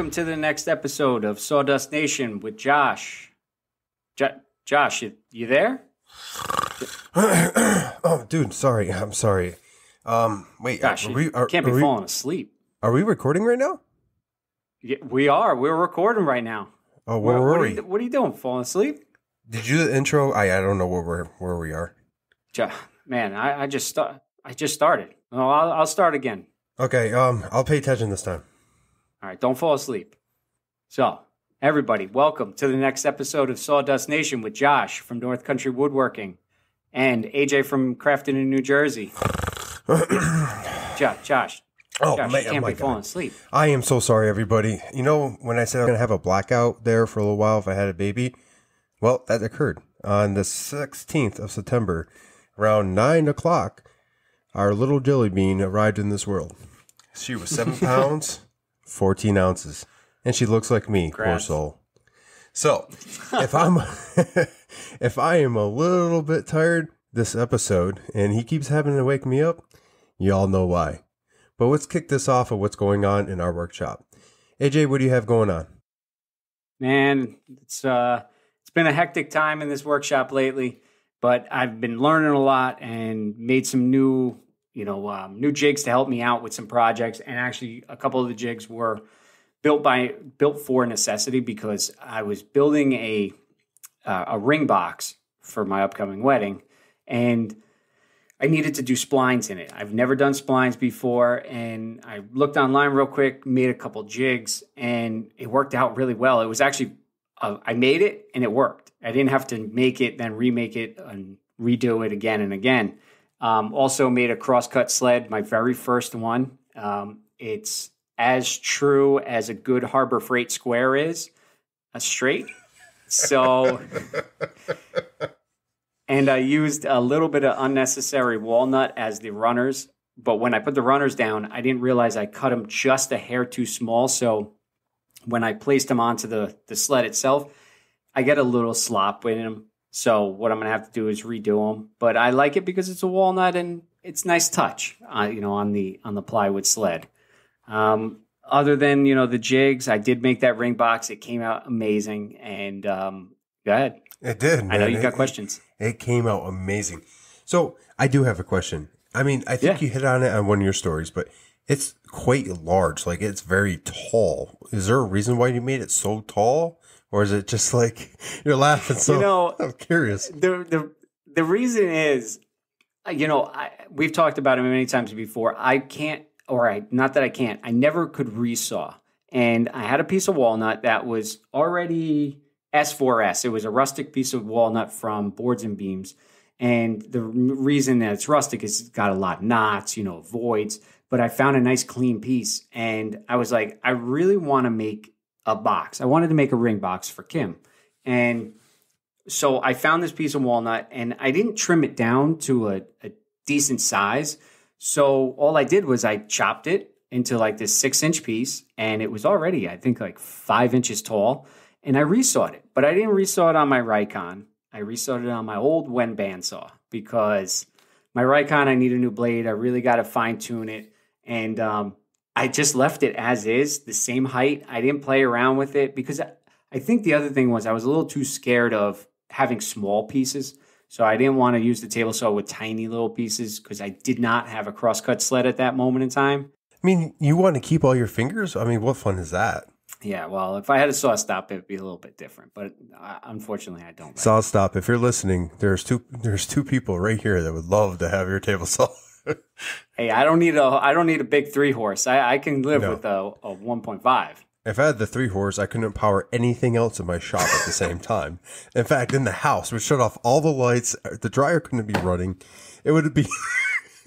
Welcome to the next episode of Sawdust Nation with Josh. Jo- Josh, you, you there? oh, dude, sorry. I'm sorry. Um, wait. Gosh, are we, are, can't be are we, falling asleep. Are we recording right now? Yeah, we are. We're recording right now. Oh, where what, were what we? Are you, what are you doing? Falling asleep? Did you do the intro? I I don't know where we're where we are. Jo- Man, I, I just start. I just started. Well, I'll, I'll start again. Okay. Um, I'll pay attention this time. All right, don't fall asleep. So, everybody, welcome to the next episode of Sawdust Nation with Josh from North Country Woodworking and AJ from Crafton in New Jersey. Josh, Josh, Oh, Josh, man, you oh can't my be falling asleep. I am so sorry, everybody. You know when I said I'm gonna have a blackout there for a little while if I had a baby? Well, that occurred on the 16th of September, around nine o'clock. Our little jelly bean arrived in this world. She was seven pounds, 14 ounces, and she looks like me, poor soul. So, if I'm if I am a little bit tired this episode and he keeps having to wake me up, y'all know why. But let's kick this off of what's going on in our workshop. AJ, what do you have going on? Man, it's uh it's been a hectic time in this workshop lately, but I've been learning a lot and made some new, you know, um, new jigs to help me out with some projects. And actually, a couple of the jigs were built by built for necessity because I was building a uh, a ring box for my upcoming wedding, and I needed to do splines in it. I've never done splines before, and I looked online real quick, made a couple jigs, and it worked out really well. It was actually, uh, I made it and it worked. I didn't have to make it, then remake it and redo it again and again. Um, also, made a crosscut sled, my very first one. Um, it's as true as a good Harbor Freight square is, a straight. So and I used a little bit of unnecessary walnut as the runners. But when I put the runners down, I didn't realize I cut them just a hair too small. So when I placed them onto the, the sled itself, I get a little slop in them. So what I'm gonna have to do is redo them. But I like it because it's a walnut and it's nice touch, uh, you know, on the on the plywood sled. Um, other than you know the jigs, I did make that ring box. It came out amazing. And um, go ahead. It did. I know man. you It- got questions. It came out amazing. So I do have a question. I mean, I think Yeah. you hit on it on one of your stories, but it's quite large. Like it's very tall. Is there a reason why you made it so tall, or is it just like you're laughing? So You know- I'm curious. the the the reason is, uh, you know, I, we've talked about it many times before. I can't, or I not that I can't. I never could resaw, and I had a piece of walnut that was already S4S. It was a rustic piece of walnut from Boards and Beams, and the reason that it's rustic is it's got a lot of knots, you know, voids. But I found a nice clean piece, and I was like, I really want to make a box. I wanted to make a ring box for Kim, and so I found this piece of walnut and I didn't trim it down to a, a decent size. So all I did was I chopped it into like this six inch piece and it was already, I think, like five inches tall. And I resawed it, but I didn't resaw it on my Rikon. I resawed it on my old Wen bandsaw because my Rikon, I need a new blade. I really got to fine tune it. And um, I just left it as is, the same height. I didn't play around with it because I, think the other thing was I was a little too scared of having small pieces. So I didn't want to use the table saw with tiny little pieces because I did not have a crosscut sled at that moment in time. I mean, you want to keep all your fingers? I mean, what fun is that? Yeah, well, if I had a SawStop, it'd be a little bit different. But uh, unfortunately, I don't. SawStop. If you're listening, there's two. There's two people right here that would love to have your table saw. Hey, I don't need a I don't need a big three horse. I, I can live No. with a, a one point five. If I had the three horse, I couldn't power anything else in my shop at the same time. In fact, in the house, would shut off all the lights. Uh, the dryer couldn't be running. It would be.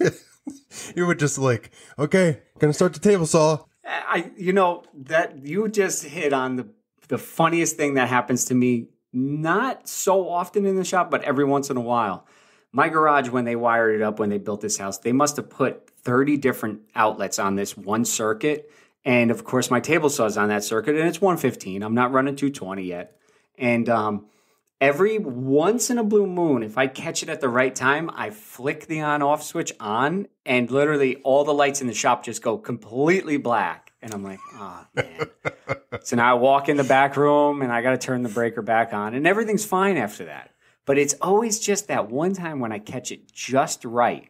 you would just like, okay, gonna start the table saw. I you know that you just hit on the the funniest thing that happens to me not so often in the shop but every once in a while. My garage when they wired it up when they built this house, they must have put 30 different outlets on this one circuit and of course my table saw is on that circuit and it's 115. I'm not running 220 yet. And um every once in a blue moon, if I catch it at the right time, I flick the on off switch on, and literally all the lights in the shop just go completely black. And I'm like, oh man. so now I walk in the back room and I got to turn the breaker back on, and everything's fine after that. But it's always just that one time when I catch it just right.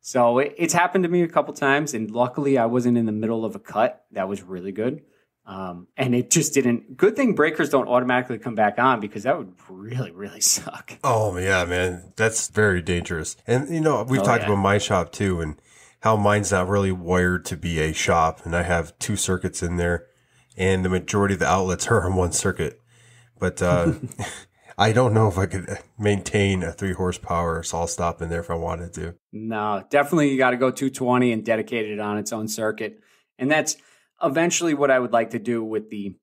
So it, it's happened to me a couple times, and luckily I wasn't in the middle of a cut. That was really good. Um, and it just didn't. Good thing breakers don't automatically come back on because that would really, really suck. Oh yeah, man, that's very dangerous. And you know, we've Oh, talked yeah. about my shop too, and how mine's not really wired to be a shop, and I have two circuits in there, and the majority of the outlets are on one circuit. But uh, I don't know if I could maintain a three horsepower SawStop in there if I wanted to. No, definitely you got to go 220 and dedicate it on its own circuit. And that's eventually what I would like to do with the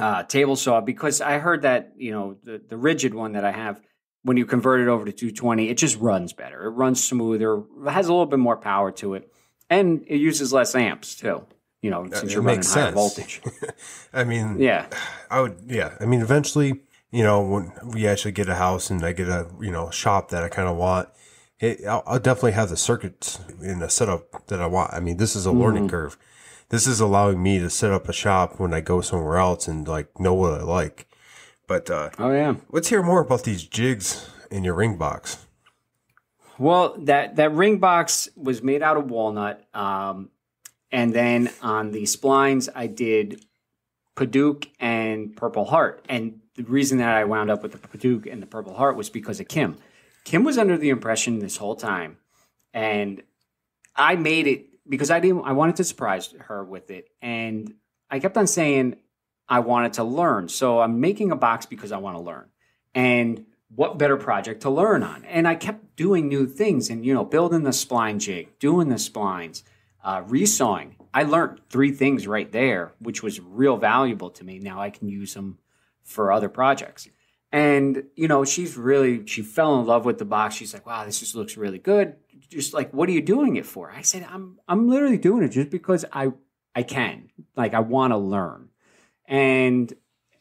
uh, table saw because I heard that, you know, the, the Ridgid one that I have, when you convert it over to 220, it just runs better. It runs smoother, has a little bit more power to it, and it uses less amps too, you know, since it you're running makes higher sense. voltage. I mean, Yeah. I would, yeah. I mean, eventually, you know, when we actually get a house and I get a, you know, shop that I kind of want, it, I'll, I'll definitely have the circuits in the setup that I want. I mean, this is a learning curve. This is allowing me to set up a shop when I go somewhere else and like know what I like. But uh, Oh, yeah. let's hear more about these jigs in your ring box. Well, that that ring box was made out of walnut, um, and then on the splines I did Padauk and Purple Heart. And the reason that I wound up with the Padauk and the Purple Heart was because of Kim. Kim was under the impression this whole time, and I made it because I didn't. I wanted to surprise her with it, and I kept on saying I wanted to learn. So I'm making a box because I want to learn, and what better project to learn on? And I kept doing new things, and you know, building the spline jig, doing the splines, uh, resawing. I learned three things right there, which was real valuable to me. Now I can use them for other projects. And you know, she's really she fell in love with the box. She's like, "Wow, this just looks really good." Just like, "What are you doing it for?" I said, "I'm I'm literally doing it just because I I can. Like I want to learn." And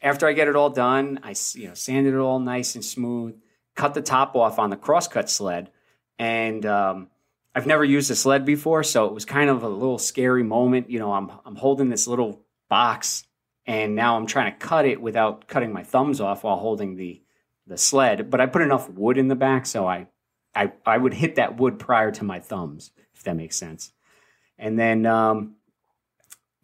after I get it all done, I you know sanded it all nice and smooth, cut the top off on the crosscut sled, and um, I've never used a sled before, so it was kind of a little scary moment. You know, I'm I'm holding this little box, and now I'm trying to cut it without cutting my thumbs off while holding the the sled. But I put enough wood in the back, so I I I would hit that wood prior to my thumbs, if that makes sense. And then um,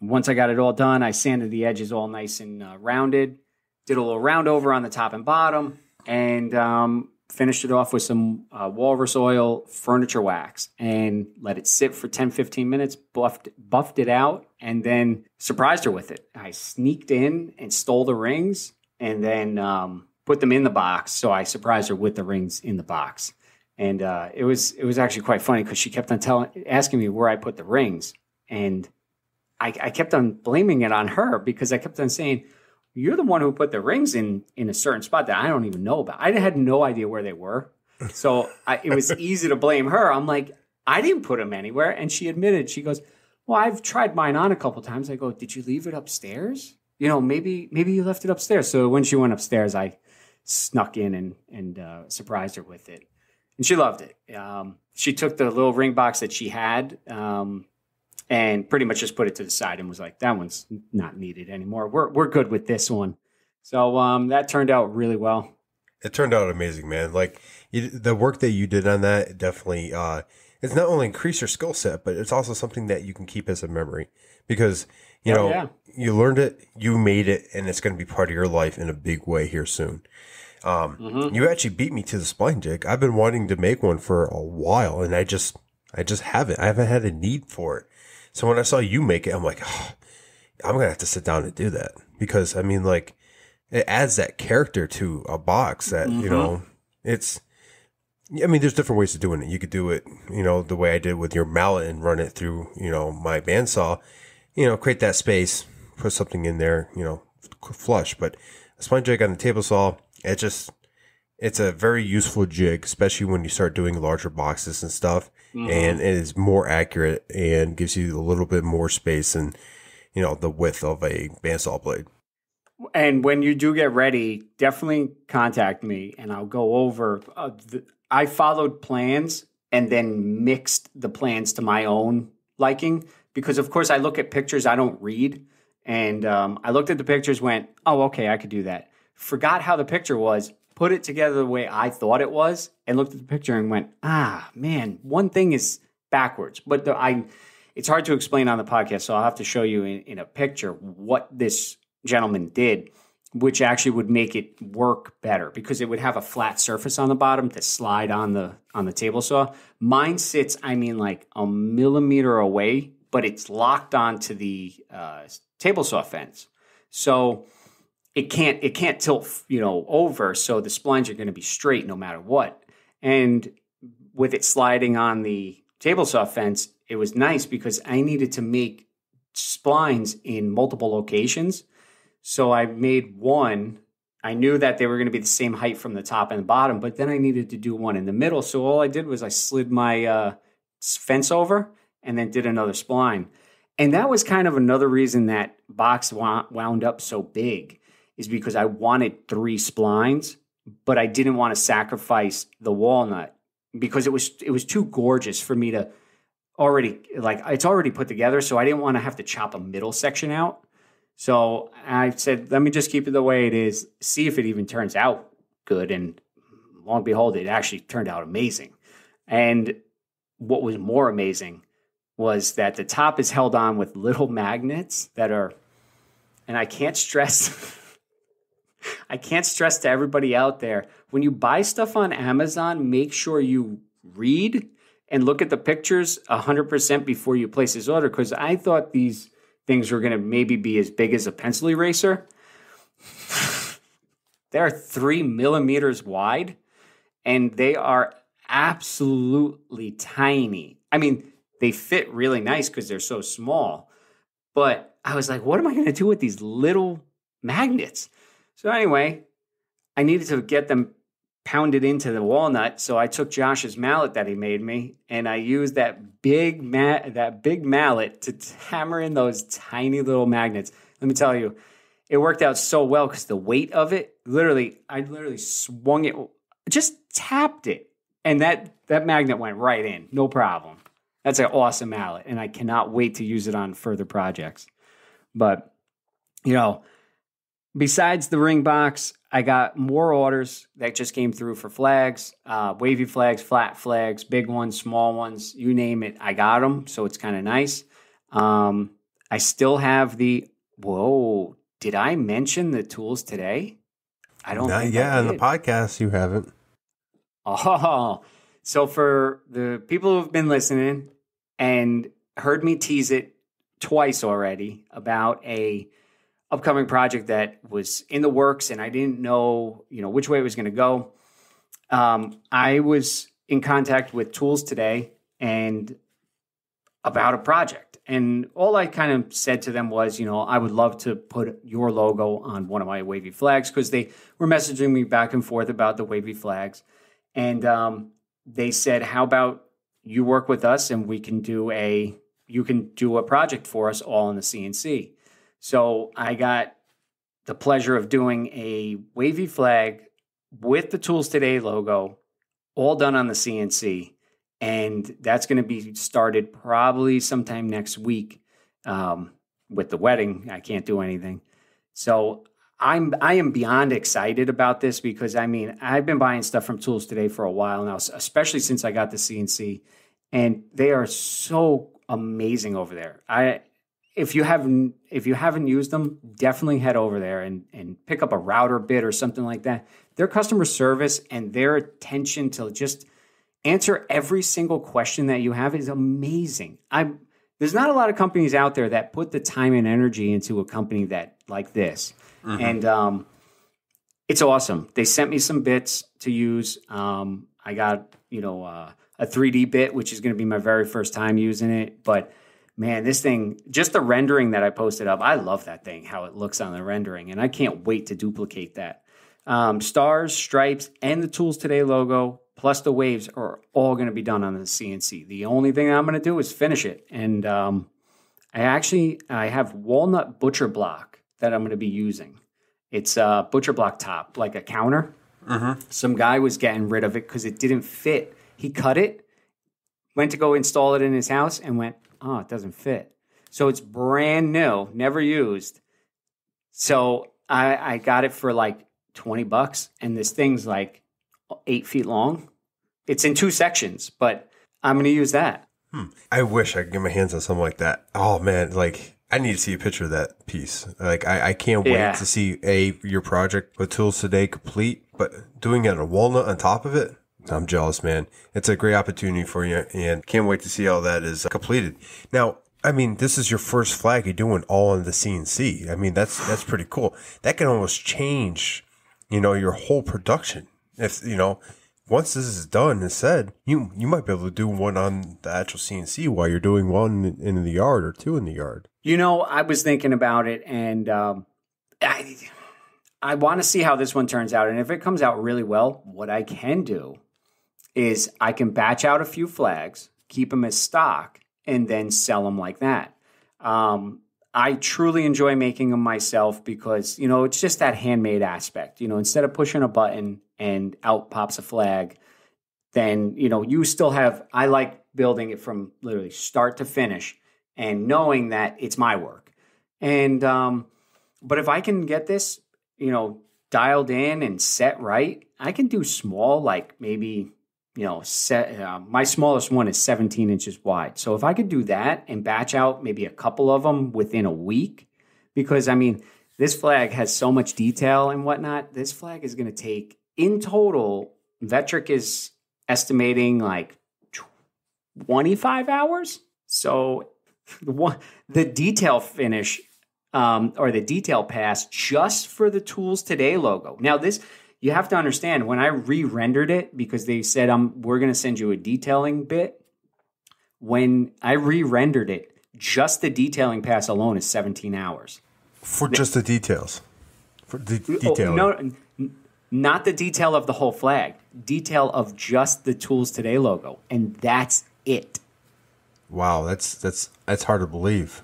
once I got it all done, I sanded the edges all nice and uh, rounded. Did a little round over on the top and bottom, and um, finished it off with some uh, walrus oil furniture wax and let it sit for 10 15 minutes buffed buffed it out and then surprised her with it. I sneaked in and stole the rings and then um, put them in the box. So i surprised her with the rings in the box. And uh, it was it was actually quite funny because she kept on telling asking me where i put the rings. And I, I kept on blaming it on her because i kept on saying you're the one who put the rings in in a certain spot that I don't even know about. I had no idea where they were, so I, it was easy to blame her. I'm like, I didn't put them anywhere, and she admitted. She goes, "Well, I've tried mine on a couple times." I go, "Did you leave it upstairs? You know, maybe maybe you left it upstairs." So when she went upstairs, I snuck in and and uh, surprised her with it, and she loved it. Um, she took the little ring box that she had. Um, and pretty much just put it to the side and was like, that one's not needed anymore. We're, we're good with this one. So um, that turned out really well. It turned out amazing, man. Like you, the work that you did on that definitely, uh, it's not only increased your skill set, but it's also something that you can keep as a memory because, you Oh, know, yeah. you learned it, you made it, and it's going to be part of your life in a big way here soon. Um, Mm-hmm. you actually beat me to the spline jig. I've been wanting to make one for a while and I just, I just haven't, I haven't had a need for it. So when I saw you make it, I'm like, oh, I'm going to have to sit down and do that because I mean, like, it adds that character to a box that, you mm-hmm. know, it's, I mean, there's different ways of doing it. You could do it, you know, the way I did with your mallet and run it through, you know, my bandsaw, you know, create that space, put something in there, you know, flush. But a spline jig on the table saw, it just, it's a very useful jig, especially when you start doing larger boxes and stuff. And it is more accurate and gives you a little bit more space and, you know, the width of a bandsaw blade. And when you do get ready, definitely contact me and I'll go over. Uh, the, I followed plans and then mixed the plans to my own liking because, of course, I look at pictures I don't read. And um, I looked at the pictures, went, oh, okay, I could do that. Forgot how the picture was, put it together the way I thought it was, and looked at the picture and went, ah, man, one thing is backwards. But the, I, it's hard to explain on the podcast, so I'll have to show you in, in a picture what this gentleman did, which actually would make it work better because it would have a flat surface on the bottom to slide on the on the table saw. Mine sits, I mean, like a millimeter away, but it's locked onto the uh, table saw fence, so it can't it can't tilt you know over. So the splines are going to be straight no matter what, and with it sliding on the table saw fence, it was nice because I needed to make splines in multiple locations. So I made one. I knew that they were going to be the same height from the top and the bottom, but then I needed to do one in the middle. So all I did was I slid my uh, fence over and then did another spline. And that was kind of another reason that box wound up so big is because I wanted three splines, but I didn't want to sacrifice the walnut because it was it was too gorgeous for me to already like it's already put together so i didn't want to have to chop a middle section out. So i said let me just keep it the way it is see if it even turns out good and long and behold it actually turned out amazing. And what was more amazing was that the top is held on with little magnets that are and i can't stress i can't stress to everybody out there when you buy stuff on amazon make sure you read and look at the pictures 100% before you place this order because I thought these things were going to maybe be as big as a pencil eraser. They're three millimeters wide and they are absolutely tiny. I mean, they fit really nice because they're so small. But I was like, what am I going to do with these little magnets? So, anyway, I needed to get them pounded into the walnut. So I took Josh's mallet that he made me, and I used that big ma- that big mallet to hammer in those tiny little magnets. Let me tell you, it worked out so well because the weight of it, literally, I literally swung it, just tapped it, and that that magnet went right in, no problem. That's an awesome mallet, and I cannot wait to use it on further projects. But you know, besides the ring box, I got more orders that just came through for flags, uh, wavy flags, flat flags, big ones, small ones, you name it. I got them, so it's kind of nice. Um, I still have the. Whoa! Did I mention the tools today? I don't. Not, yeah, in the podcast you haven't. Oh, so for the people who've been listening and heard me tease it twice already about a upcoming project that was in the works and I didn't know, you know, which way it was going to go. Um, I was in contact with Tools today and about a project. And all I kind of said to them was, you know, I would love to put your logo on one of my wavy flags because they were messaging me back and forth about the wavy flags. And um, they said, how about you work with us and we can do a you can do a project for us all in the CNC. So I got the pleasure of doing a wavy flag with the Tools Today logo, all done on the CNC. And that's going to be started probably sometime next week. Um, with the wedding, I can't do anything. So I'm I am beyond excited about this because I mean I've been buying stuff from Tools Today for a while now, especially since I got the CNC, and they are so amazing over there. I if you haven't if you haven't used them, definitely head over there and and pick up a router bit or something like that. Their customer service and their attention to just answer every single question that you have is amazing. I'm there's not a lot of companies out there that put the time and energy into a company that like this, mm-hmm. and um, it's awesome. They sent me some bits to use. Um, I got you know uh, a 3D bit, which is going to be my very first time using it, but man, this thing, just the rendering that I posted up, I love that thing, how it looks on the rendering, and I can't wait to duplicate that. Um, stars, stripes, and the Tools Today logo, plus the waves, are all going to be done on the CNC. The only thing I'm going to do is finish it, and um, I actually I have walnut butcher block that I'm going to be using. It's a butcher block top, like a counter. Mm-hmm. Some guy was getting rid of it because it didn't fit. He cut it, went to go install it in his house, and went, oh, it doesn't fit. So it's brand new, never used. So I, I got it for like 20 bucks, and this thing's like eight feet long. It's in two sections, but I'm going to use that. Hmm. I wish I could get my hands on something like that. Oh man, like I need to see a picture of that piece. Like I, I can't wait Yeah. to see a your project with tools today complete, but doing it on a walnut on top of it. I'm jealous, man. It's a great opportunity for you, and can't wait to see how that is completed. Now, I mean, this is your first flag you're doing all on the CNC. I mean, that's that's pretty cool. That can almost change, you know, your whole production. If you know, once this is done and said, you you might be able to do one on the actual CNC while you're doing one in the yard or two in the yard. You know, I was thinking about it, and um, I I want to see how this one turns out. And if it comes out really well, what I can do is I can batch out a few flags, keep them as stock, and then sell them like that. Um, I truly enjoy making them myself because you know it's just that handmade aspect. You know, instead of pushing a button and out pops a flag, then you know you still have. I like building it from literally start to finish and knowing that it's my work. And um, but if I can get this, you know, dialed in and set right, I can do small, like maybe you know, set. Uh, my smallest one is 17 inches wide. So if I could do that and batch out maybe a couple of them within a week, because I mean, this flag has so much detail and whatnot. This flag is going to take in total. Vectric is estimating like 25 hours. So the one the detail finish um, or the detail pass just for the tools today logo. Now this you have to understand when I re-rendered it because they said um we're going to send you a detailing bit. When I re-rendered it, just the detailing pass alone is 17 hours. For just the details. For the Oh, detailing. no, not the detail of the whole flag. Detail of just the tools today logo, and that's it. Wow, that's that's that's hard to believe.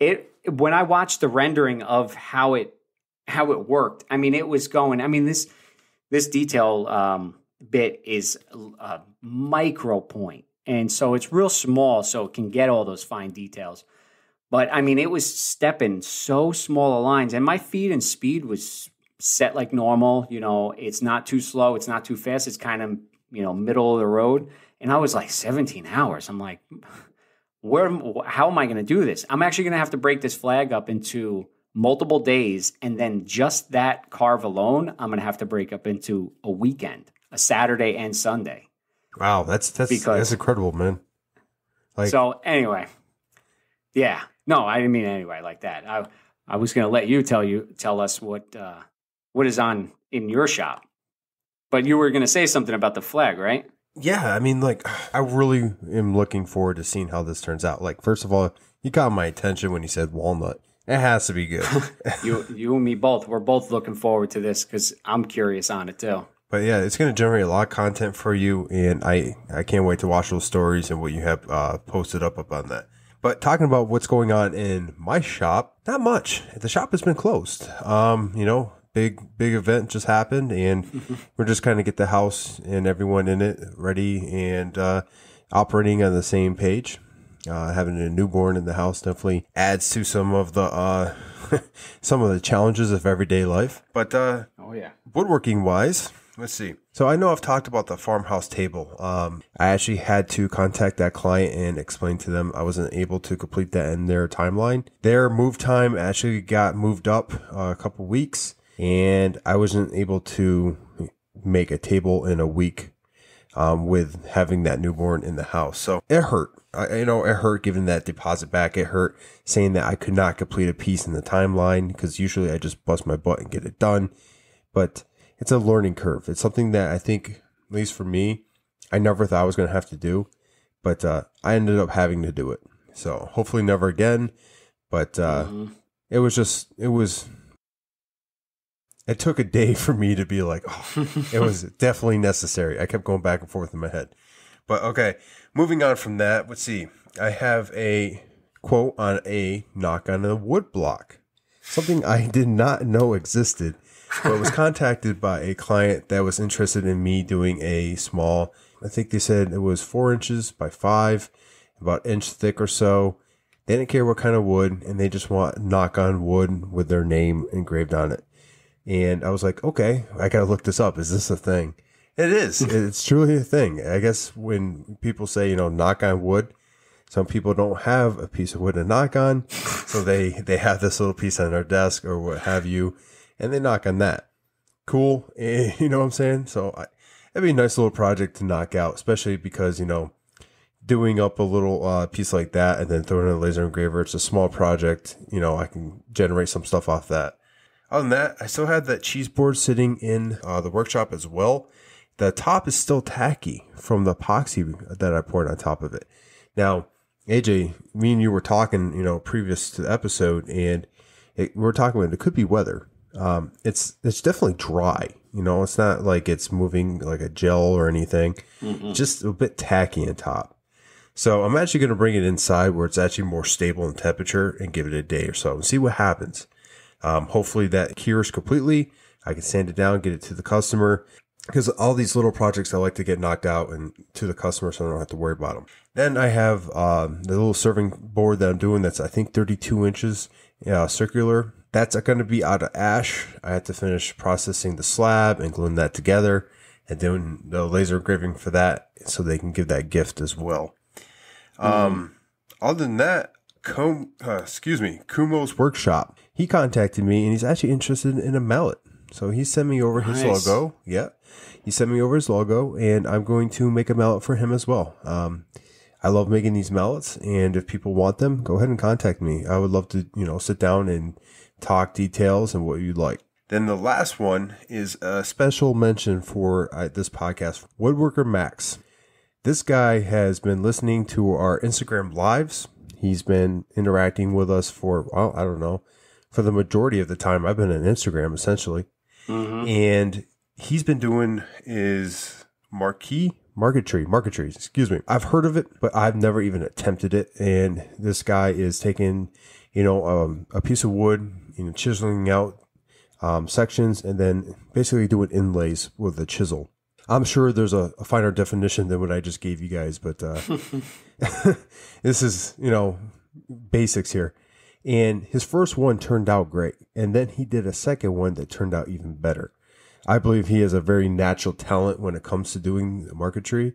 it when I watched the rendering of how it how it worked, I mean, it was going. I mean this this detail um, bit is a micro point, and so it's real small, so it can get all those fine details. But I mean, it was stepping so small lines, and my feed and speed was set like normal. You know, it's not too slow, it's not too fast. It's kind of you know middle of the road. And I was like 17 hours. I'm like, where how am I going to do this? I'm actually going to have to break this flag up into multiple days and then just that carve alone, I'm going to have to break up into a weekend, a Saturday and Sunday. Wow, that's that's Because- that's incredible, man. Like so anyway, yeah, no, I didn't mean anyway like that. I I was going to let you tell you tell us what uh, what is on in your shop, but you were going to say something about the flag, right? Yeah, I mean, like, I really am looking forward to seeing how this turns out. Like, first of all, you got my attention when you said walnut. It has to be good. You you and me both. We're both looking forward to this because I'm curious on it too. but yeah, it's going to generate a lot of content for you, and I I can't wait to watch those stories and what you have uh, posted up up on that. But talking about what's going on in my shop, not much. The shop has been closed. Um, you know, big big event just happened, and we're just kind of get the house and everyone in it ready and uh, operating on the same page. Uh, having a newborn in the house definitely adds to some of the uh, some of the challenges of everyday life. But uh, Oh yeah. woodworking wise, let's see. So I know I've talked about the farmhouse table. Um, I actually had to contact that client and explain to them I wasn't able to complete that in their timeline. Their move time actually got moved up uh, a couple weeks, and I wasn't able to make a table in a week um, with having that newborn in the house. So it hurt. I, you know, it hurt giving that deposit back. It hurt saying that I could not complete a piece in the timeline because usually I just bust my butt and get it done. But it's a learning curve. It's something that I think, at least for me, I never thought I was going to have to do, but uh, I ended up having to do it. So hopefully never again. But uh, Mhm. it was just, it was, it took a day for me to be like, oh, it was definitely necessary. I kept going back and forth in my head. But okay, moving on from that, let's see. I have a quote on a knock on a wood block, something I did not know existed, but was contacted by a client that was interested in me doing a small, I think they said it was four inches by five, about inch thick or so, They didn't care what kind of wood, and they just want knock on wood with their name engraved on it. And I was like, okay, I gotta look this up. Is this a thing? It is. it's truly a thing. I guess when people say, you know, knock on wood, some people don't have a piece of wood to knock on, so they they have this little piece on their desk or what have you, and they knock on that. Cool, you know what I'm saying? So I, it'd be a nice little project to knock out, especially because you know, doing up a little uh, piece like that and then throwing in a laser engraver. It's a small project. You know, I can generate some stuff off that. Other than that, I still had that cheese board sitting in uh, the workshop as well. The top is still tacky from the epoxy that I poured on top of it. Now, AJ, me and you were talking, you know, previous to the episode, and it, we are talking about it could be weather. Um, it's it's definitely dry. You know, it's not like it's moving like a gel or anything. Mm-hmm. Just a bit tacky on top. So I'm actually going to bring it inside where it's actually more stable in temperature and give it a day or so and see what happens. Um, hopefully that cures completely. I can sand it down, get it to the customer because all these little projects I like to get knocked out and to the customer so I don't have to worry about them. Then I have um, the little serving board that I'm doing that's I think 32 inches uh, circular. That's going to be out of ash. I have to finish processing the slab and gluing that together and doing the laser engraving for that so they can give that gift as well. Mm. Um, other than that, Com- uh, excuse me, Kumo's workshop. He contacted me and he's actually interested in a mallet. So he sent me over nice. his logo. Yeah. He sent me over his logo and I'm going to make a mallet for him as well. Um, I love making these mallets and if people want them, go ahead and contact me. I would love to, you know, sit down and talk details and what you'd like. Then the last one is a special mention for uh, this podcast, Woodworker Max. This guy has been listening to our Instagram lives. He's been interacting with us for, well, I don't know, for the majority of the time I've been on Instagram essentially. Mm-hmm. And he's been doing is marquee marquetry, marquetry, excuse me. I've heard of it, but I've never even attempted it. And this guy is taking, you know, um, a piece of wood, you know, chiseling out um, sections and then basically doing inlays with a chisel. I'm sure there's a, a, finer definition than what I just gave you guys, but uh, this is, you know, basics here. And his first one turned out great. And then he did a second one that turned out even better. I believe he has a very natural talent when it comes to doing marquetry.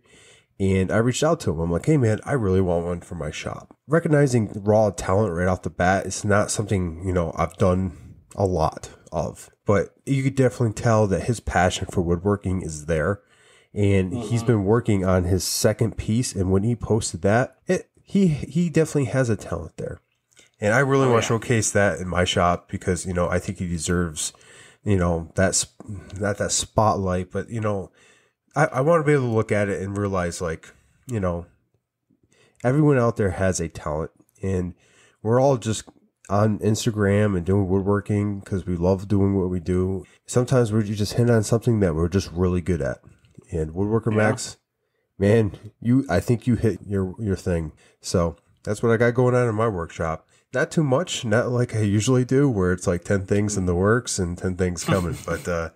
And I reached out to him. I'm like, hey man, I really want one for my shop. Recognizing raw talent right off the bat is not something, you know, I've done a lot of. But you could definitely tell that his passion for woodworking is there. And mm-hmm. he's been working on his second piece. And when he posted that, it, he he definitely has a talent there. And I really oh, want to yeah. showcase that in my shop because, you know, I think he deserves, you know, that's not that spotlight, but, you know, I, I want to be able to look at it and realize, like, you know, everyone out there has a talent and we're all just on Instagram and doing woodworking because we love doing what we do. Sometimes we just hit on something that we're just really good at. And Woodworker yeah. Max, man, you I think you hit your your thing. So that's what I got going on in my workshop not too much, not like I usually do, where it's like 10 things in the works and 10 things coming. but uh,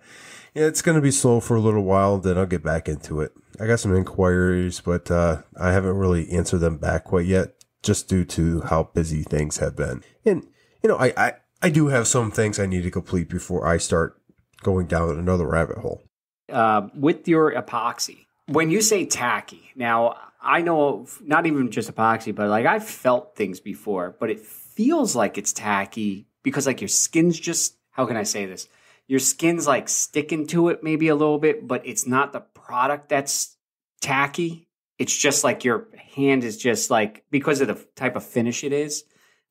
yeah, it's going to be slow for a little while, then I'll get back into it. I got some inquiries, but uh, I haven't really answered them back quite yet, just due to how busy things have been. And, you know, I, I, I do have some things I need to complete before I start going down another rabbit hole. Uh, with your epoxy, when you say tacky, now I know not even just epoxy, but like I've felt things before, but it feels like it's tacky because like your skin's just how can I say this? Your skin's like sticking to it maybe a little bit, but it's not the product that's tacky. It's just like your hand is just like because of the type of finish it is.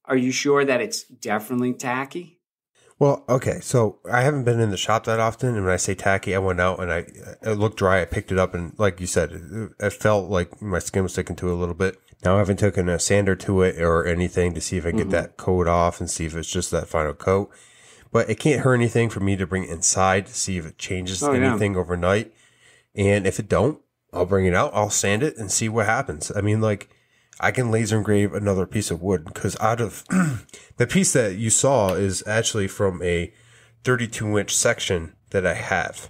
Are you sure that it's definitely tacky? Well, okay. So I haven't been in the shop that often, and when I say tacky, I went out and I it looked dry. I picked it up, and like you said, it, it felt like my skin was sticking to it a little bit. Now I haven't taken a sander to it or anything to see if I can mm-hmm. get that coat off and see if it's just that final coat. But it can't hurt anything for me to bring it inside to see if it changes oh, anything yeah. overnight. And if it don't, I'll bring it out. I'll sand it and see what happens. I mean, like I can laser engrave another piece of wood because out of the piece that you saw is actually from a 32 inch section that I have.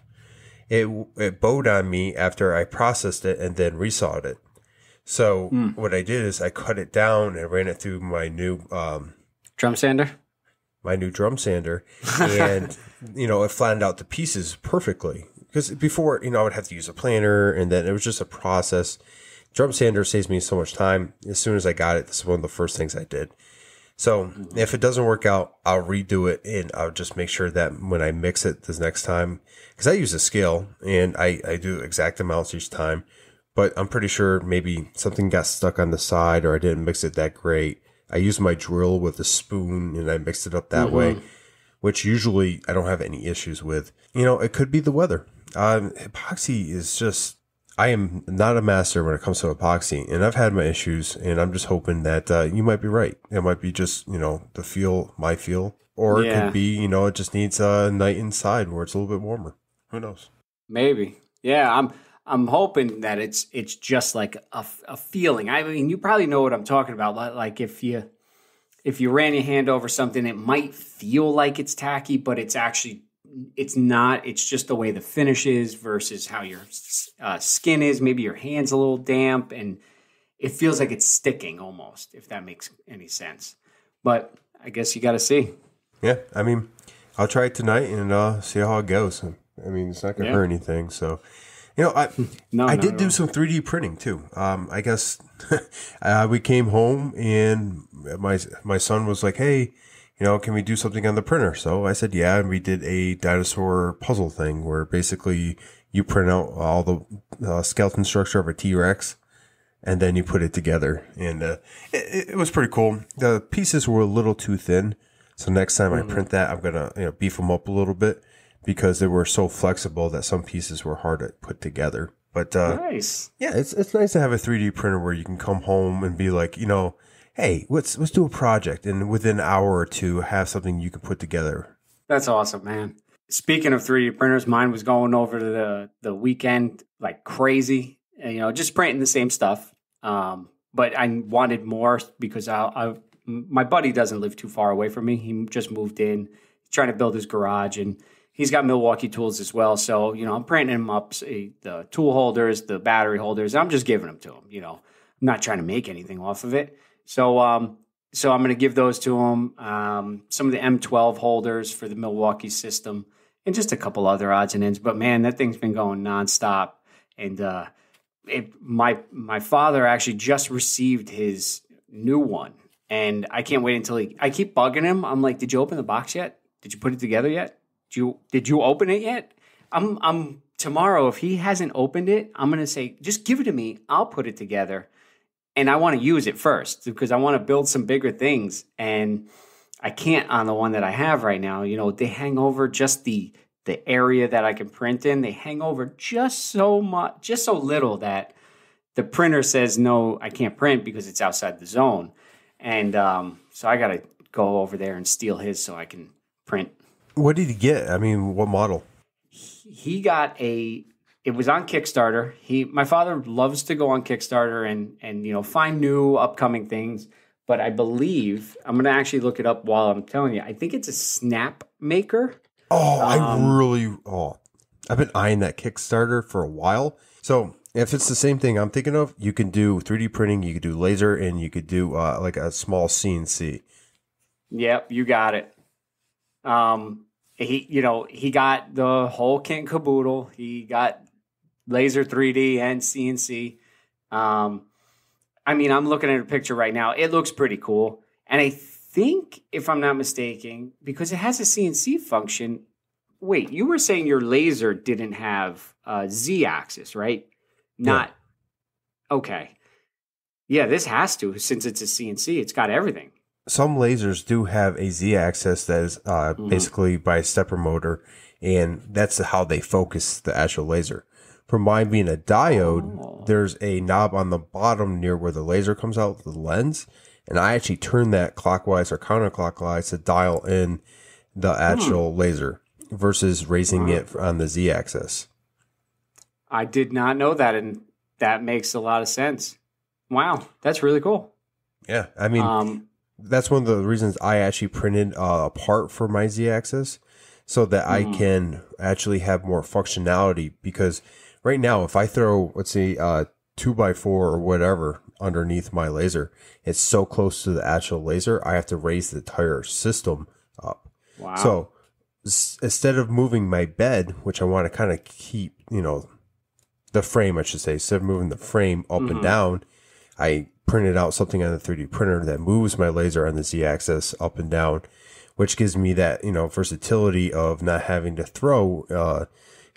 It it bowed on me after I processed it and then resawed it. So what I did is I cut it down and ran it through my new um, Drum sander? my new drum sander, and you know it flattened out the pieces perfectly. Because before, you know, I would have to use a planer, and then it was just a process. Drum sander saves me so much time. As soon as I got it, this is one of the first things I did. So if it doesn't work out, I'll redo it, and I'll just make sure that when I mix it this next time, because I use a scale and I I do exact amounts each time. But I'm pretty sure maybe something got stuck on the side, or I didn't mix it that great. I used my drill with a spoon and I mixed it up that way, which usually I don't have any issues with. You know, it could be the weather. Um, epoxy is just, I am not a master when it comes to epoxy, and I've had my issues, and I'm just hoping that uh, you might be right. It might be just, you know, the feel, my feel, or it could be, you know, it just needs a night inside where it's a little bit warmer. Who knows? Maybe. Yeah, I'm I'm hoping that it's it's just like a, a feeling. I mean, you probably know what I'm talking about. Li- Like if you if you ran your hand over something, it might feel like it's tacky, but it's actually it's not. It's just the way the finish is versus how your uh, skin is. Maybe your hand's a little damp, and it feels like it's sticking almost. If that makes any sense. But I guess you got to see. Yeah, I mean, I'll try it tonight and uh, see how it goes. I mean, it's not going to Yeah. hurt anything. So, you know, I No, I did do some 3D printing too. Um, I guess uh, we came home and my my son was like, "Hey, you know, can we do something on the printer?" So I said, "Yeah," and we did a dinosaur puzzle thing where basically you print out all the uh, skeleton structure of a T Rex and then you put it together. And uh, it, it was pretty cool. The pieces were a little too thin, so next time I print that, I'm gonna you know beef them up a little bit because they were so flexible that some pieces were hard to put together. But uh, Nice. yeah, it's it's nice to have a 3D printer where you can come home and be like, you know, hey, let's let's do a project, and within an hour or two, have something you can put together. That's awesome, man. Speaking of 3D printers, mine was going over the the weekend like crazy. You know, just printing the same stuff. Um, but I wanted more because I, I my buddy doesn't live too far away from me. He just moved in, he's trying to build his garage, and he's got Milwaukee tools as well. So you know, I'm printing him up say, the tool holders, the battery holders. I'm just giving them to him. You know, I'm not trying to make anything off of it. So um, so I'm going to give those to him. Um, some of the M12 holders for the Milwaukee system, and just a couple other odds and ends. But man, that thing's been going nonstop. And uh, it, my my father actually just received his new one, and I can't wait until he. I keep bugging him. I'm like, "Did you open the box yet? Did you put it together yet? Did you did you open it yet?" I'm I'm tomorrow. If he hasn't opened it, I'm gonna say, "Just give it to me. I'll put it together." and I want to use it first because I want to build some bigger things and I can't on the one that I have right now. You know, they hang over just the the area that I can print in. They hang over just so much, just so little that the printer says no, I can't print because it's outside the zone. And um, so I got to go over there and steal his so I can print. What did he get? I mean, what model? He got a it was on Kickstarter. He my father loves to go on Kickstarter and and you know find new upcoming things. But I believe I'm gonna actually look it up while I'm telling you. I think it's a snap maker. Oh, I Um, really. Oh, I've been eyeing that Kickstarter for a while. So if it's the same thing I'm thinking of, you can do 3D printing, you could do laser, and you could do uh, like a small CNC. Yep, you got it. Um, he you know he got the whole kit and caboodle. He got laser 3D and CNC. Um, I mean, I'm looking at a picture right now. It looks pretty cool, and I think, if I'm not mistaken, because it has a CNC function. Wait, you were saying your laser didn't have a Z-axis, right? Not okay. Yeah, this has to since it's a CNC. It's got everything. Some lasers do have a Z axis that is uh, Mhm. basically by a stepper motor, and that's how they focus the actual laser. For mine being a diode, Oh. there's a knob on the bottom near where the laser comes out the lens, and I actually turn that clockwise or counterclockwise to dial in the actual laser versus raising it on the Z axis. I did not know that, and that makes a lot of sense. Wow, that's really cool. Yeah, I mean, Um, that's one of the reasons I actually printed uh, a part for my Z axis so that I Mm. can actually have more functionality. Because right now, if I throw, let's say, uh, two by four or whatever underneath my laser. It's so close to the actual laser, I have to raise the entire system up. Wow. So s- instead of moving my bed, which I want to kind of keep, you know, the frame, I should say, instead of moving the frame up and down, I printed out something on the 3D printer that moves my laser on the Z axis up and down, which gives me that, you know, versatility of not having to throw, uh,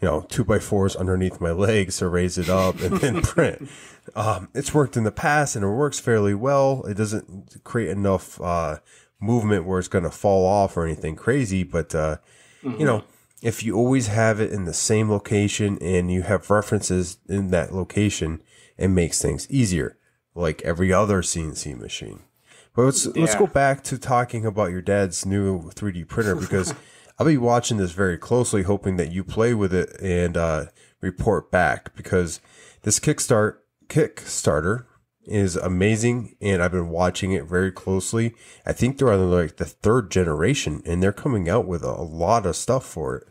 you know, two by fours underneath my legs to raise it up and then print. Um, it's worked in the past and it works fairly well. It doesn't create enough, uh, movement where it's going to fall off or anything crazy, but, uh, you know, if you always have it in the same location and you have references in that location, it makes things easier, like every other CNC machine. But let's let's go back to talking about your dad's new 3D printer because I'll be watching this very closely, hoping that you play with it and uh, report back because this Kickstart Kickstarter is amazing, and I've been watching it very closely. I think they're on like the third generation, and they're coming out with a lot of stuff for it.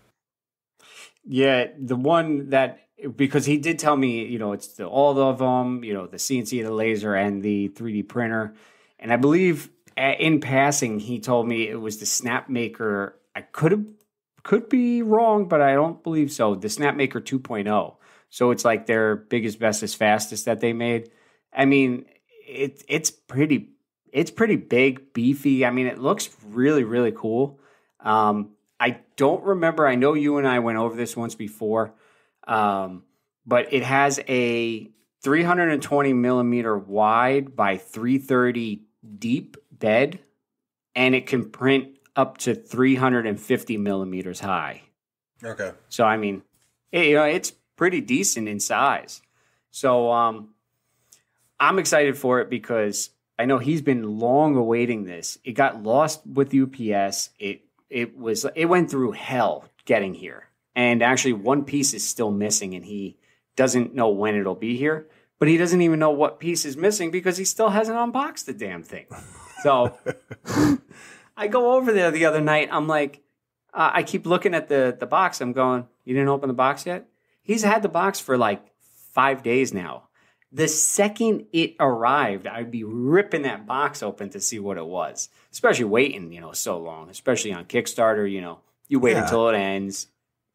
Yeah, the one that because he did tell me, you know, it's the, all of them, you know, the CNC, the laser, and the 3D printer, and I believe in passing he told me it was the Snapmaker. I could have could be wrong, but I don't believe so. The Snapmaker 2.0. So it's like their biggest, bestest, fastest that they made. I mean, it it's pretty it's pretty big, beefy. I mean, it looks really, really cool. Um, I don't remember. I know you and I went over this once before, um, but it has a 320 millimeter wide by 330 deep bed, and it can print up to 350 millimeters high. Okay. So I mean, it, you know, it's pretty decent in size. So um, I'm excited for it because I know he's been long awaiting this. It got lost with UPS. It it was it went through hell getting here, and actually one piece is still missing, and he doesn't know when it'll be here. But he doesn't even know what piece is missing because he still hasn't unboxed the damn thing. So I go over there the other night. I'm like, uh, I keep looking at the the box. I'm going, you didn't open the box yet? He's had the box for like five days now. The second it arrived, I'd be ripping that box open to see what it was. Especially waiting, you know, so long. Especially on Kickstarter, you know, you wait Yeah. until it ends,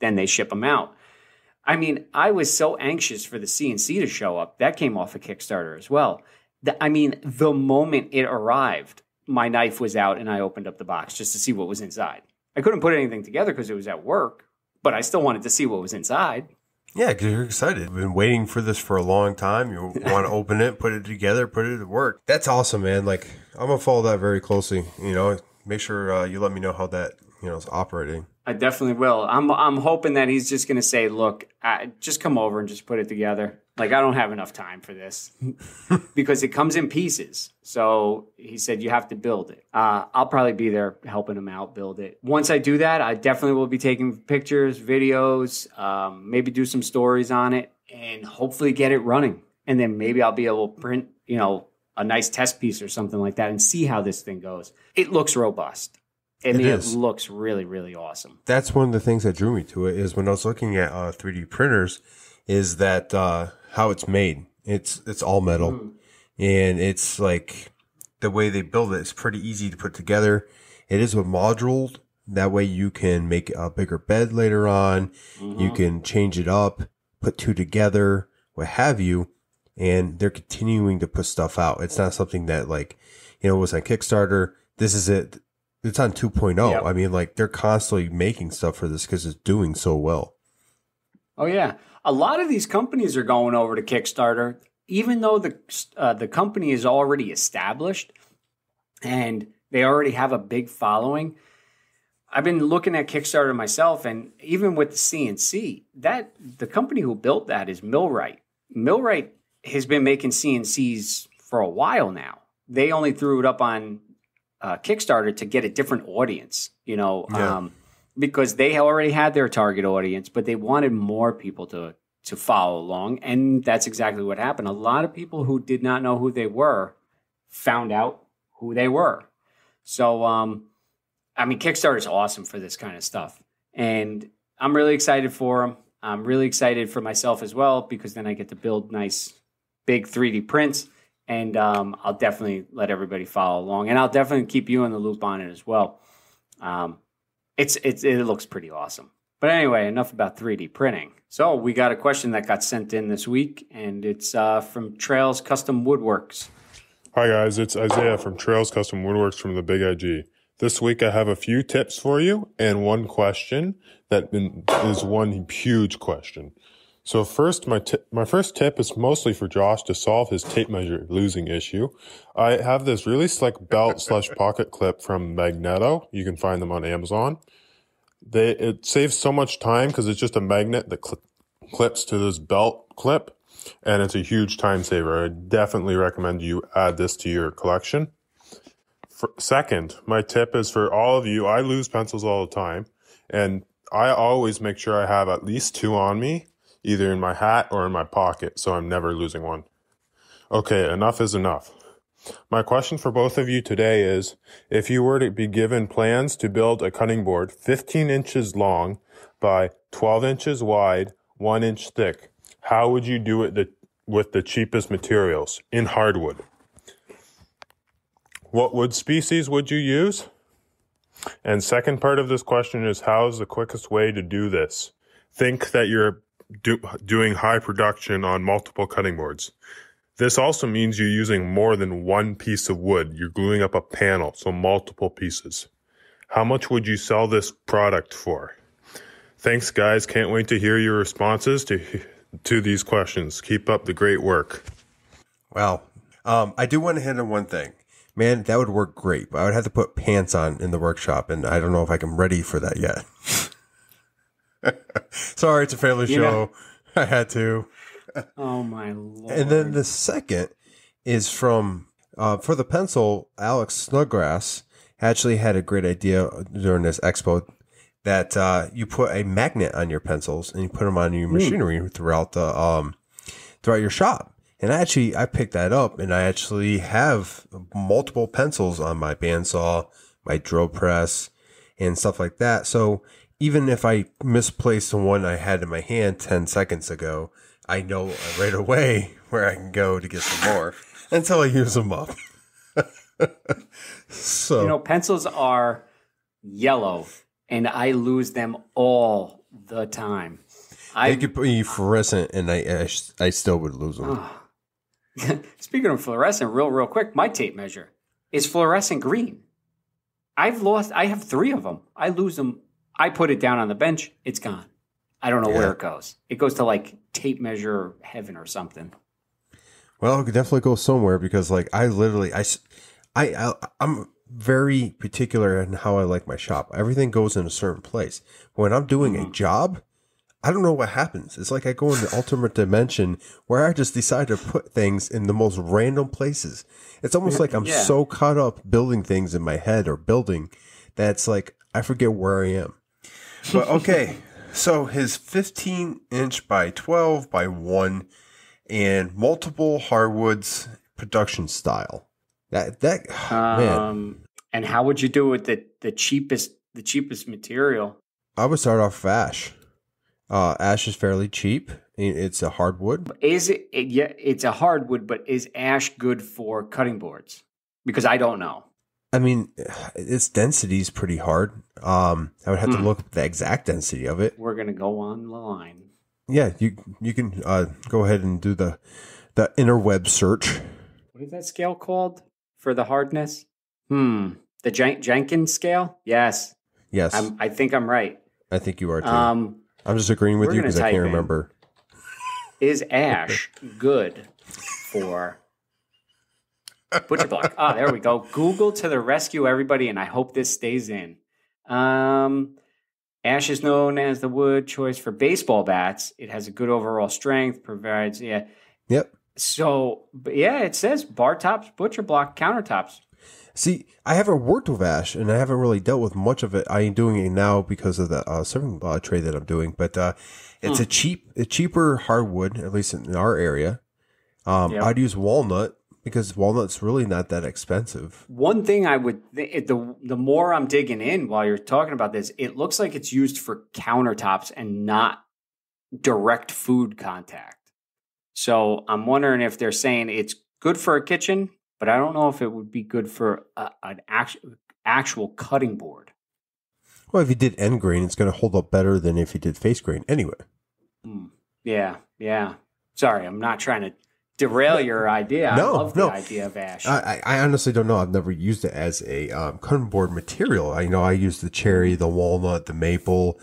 then they ship them out. I mean, I was so anxious for the CNC to show up. That came off of Kickstarter as well. The, I mean, the moment it arrived, my knife was out and I opened up the box just to see what was inside. I couldn't put anything together because it was at work, but I still wanted to see what was inside. Yeah, because you're excited. You've been waiting for this for a long time. You want to open it, put it together, put it to work. That's awesome, man. Like I'm gonna follow that very closely. You know, make sure uh, you let me know how that you know is operating. I definitely will. I'm I'm hoping that he's just going to say, "Look, I, just come over and just put it together." Like I don't have enough time for this because it comes in pieces. So he said you have to build it. Uh, I'll probably be there helping him out build it. Once I do that, I definitely will be taking pictures, videos, um, maybe do some stories on it, and hopefully get it running. And then maybe I'll be able to print, you know, a nice test piece or something like that and see how this thing goes. It looks robust. I It mean, it, is. looks really, really awesome. That's one of the things that drew me to it. Is when I was looking at uh, 3D printers, is that uh, how it's made. It's it's all metal, Mm. and it's like the way they build it. it is pretty easy to put together. It is a module. That way you can make a bigger bed later on. You can change it up, put two together, what have you. And they're continuing to put stuff out. It's not something that like, you know, was on Kickstarter. This is it. It's on 2.0. Yep. I mean, like they're constantly making stuff for this because it's doing so well. Oh yeah, a lot of these companies are going over to Kickstarter, even though the uh, the company is already established and they already have a big following. I've been looking at Kickstarter myself, and even with the CNC, that the company who built that is Millright. Millright has been making CNCs for a while now. They only threw it up on uh, Kickstarter to get a different audience, you know, Yeah. um, because they already had their target audience, but they wanted more people to to follow along, and that's exactly what happened. A lot of people who did not know who they were found out who they were. So, um, I mean, Kickstarter is awesome for this kind of stuff, and I'm really excited for them. I'm really excited for myself as well because then I get to build nice big 3D prints, and um, I'll definitely let everybody follow along, and I'll definitely keep you in the loop on it as well. Um, it's it's it looks pretty awesome. But anyway, enough about 3D printing. So we got a question that got sent in this week, and it's uh, from Trails Custom Woodworks. Hi guys, it's Isaiah from Trails Custom Woodworks from the Big IG. This week I have a few tips for you and one question that is one huge question. So first, my t- my first tip is mostly for Josh to solve his tape measure losing issue. I have this really slick belt slash pocket clip from Magneto. You can find them on Amazon. They it saves so much time because it's just a magnet that cl- clips to this belt clip, and it's a huge time saver. I definitely recommend you add this to your collection. For, second, my tip is for all of you. I lose pencils all the time, and I always make sure I have at least two on me either in my hat or in my pocket, so I'm never losing one. Okay, enough is enough. My question for both of you today is, if you were to be given plans to build a cutting board 15 inches long by 12 inches wide, 1 inch thick, how would you do it with the cheapest materials in hardwood? What wood species would you use? And second part of this question is, how is the quickest way to do this? Think that you're do, doing high production on multiple cutting boards. This also means you're using more than one piece of wood. You're gluing up a panel, so multiple pieces. How much would you sell this product for? Thanks, guys. Can't wait to hear your responses to to these questions. Keep up the great work. Well, um, I do want to hit on one thing. Man, that would work great, but I would have to put pants on in the workshop, and I don't know if I'm ready for that yet. Sorry, it's a family show. I had to. Oh my lord! And then the second is from uh, for the pencil. Alex Snodgrass actually had a great idea during this expo that uh, you put a magnet on your pencils and you put them on your hmm. machinery mm. throughout the um, throughout your shop. And actually, I picked that up, and I actually have multiple pencils on my bandsaw, my drill press, and stuff like that. So even if I misplaced the one I had in my hand 10 seconds ago, I know right away where I can go to get some more until I use them up. so, you know, pencils are yellow and I lose them all the time. I they could be fluorescent and I, I, I still would lose them. Ah. Speaking of fluorescent, real, real quick, my tape measure is fluorescent green. I've lost, I have three of them. I lose them I put it down on the bench, it's gone. I don't know yeah. where it goes. It goes to like tape measure heaven or something. Well, it could definitely go somewhere because like I literally I I, I I'm very particular in how I like my shop. Everything goes in a certain place. When I'm doing mm-hmm. a job, I don't know what happens. It's like I go in the ultimate dimension where I just decide to put things in the most random places. It's almost like I'm yeah. so caught up building things in my head or building that's like I forget where I am. But okay, so his 15 inch by 12 by 1 and multiple hardwoods production style. That that um, man. And how would you do it with the the cheapest the cheapest material? I would start off ash. Uh, ash is fairly cheap. It's a hardwood. Is it, it? Yeah, it's a hardwood, but is ash good for cutting boards? Because I don't know. I mean, its density is pretty hard. Um, I would have to hmm. look at the exact density of it. We're gonna go on the line. Yeah, you you can uh, go ahead and do the the interweb search. What is that scale called for the hardness? Hmm, the Jen- Jenkins scale. Yes. Yes. I'm, i think I'm right. I think you are too. Um, I'm just agreeing with you because I can't remember. Is ash good for Butcher block. Ah, there we go. Google to the rescue, everybody, and I hope this stays in. Um, ash is known as the wood choice for baseball bats. It has a good overall strength, provides yeah. Yep. So yeah, it says bar tops, butcher block, countertops. See, I haven't worked with ash, and I haven't really dealt with much of it. I am doing it now because of the uh, serving uh, trade that I'm doing. But uh, it's hmm. a cheap, a cheaper hardwood, at least in our area. Um, yep. I'd use walnut because walnut's really not that expensive. One thing I would the the more I'm digging in while you're talking about this, it looks like it's used for countertops and not direct food contact. So I'm wondering if they're saying it's good for a kitchen, but I don't know if it would be good for a, an actual actual cutting board. Well, if you did end grain, it's going to hold up better than if you did face grain anyway. Hmm. Yeah, yeah. Sorry, I'm not trying to derail your idea. No, I love no. the idea of ash. I, I honestly don't know. I've never used it as a um, cutting board material. I you know I use the cherry, the walnut, the maple,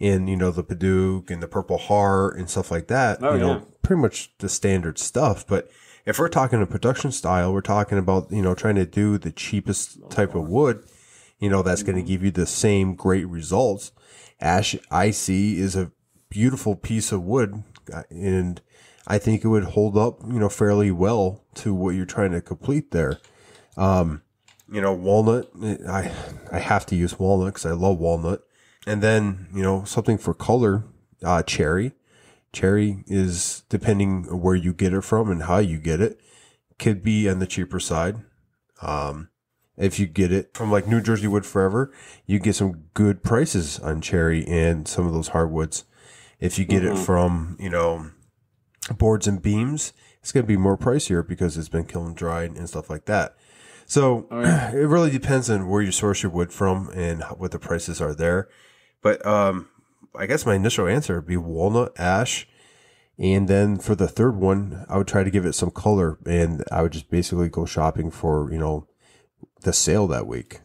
and you know the Padauk and the Purple Heart and stuff like that. Oh, you know, pretty much the standard stuff. But if we're talking a production style, we're talking about you know trying to do the cheapest type of wood. You know that's going to give you the same great results. Ash I see is a beautiful piece of wood, uh, and I think it would hold up, you know, fairly well to what you're trying to complete there. Um, you know, walnut, I I have to use walnut because I love walnut, and then you know something for color, uh, cherry. Cherry is depending where you get it from and how you get it, could be on the cheaper side. Um, if you get it from like New Jersey Wood Forever, you get some good prices on cherry and some of those hardwoods. If you get it from, you know, boards and beams, it's going to be more pricier because it's been kiln dried and stuff like that. So Oh, yeah. it really depends on where you source your wood from and what the prices are there. But um, I guess my initial answer would be walnut, ash, and then for the third one, I would try to give it some color, and I would just basically go shopping for you know the sale that week.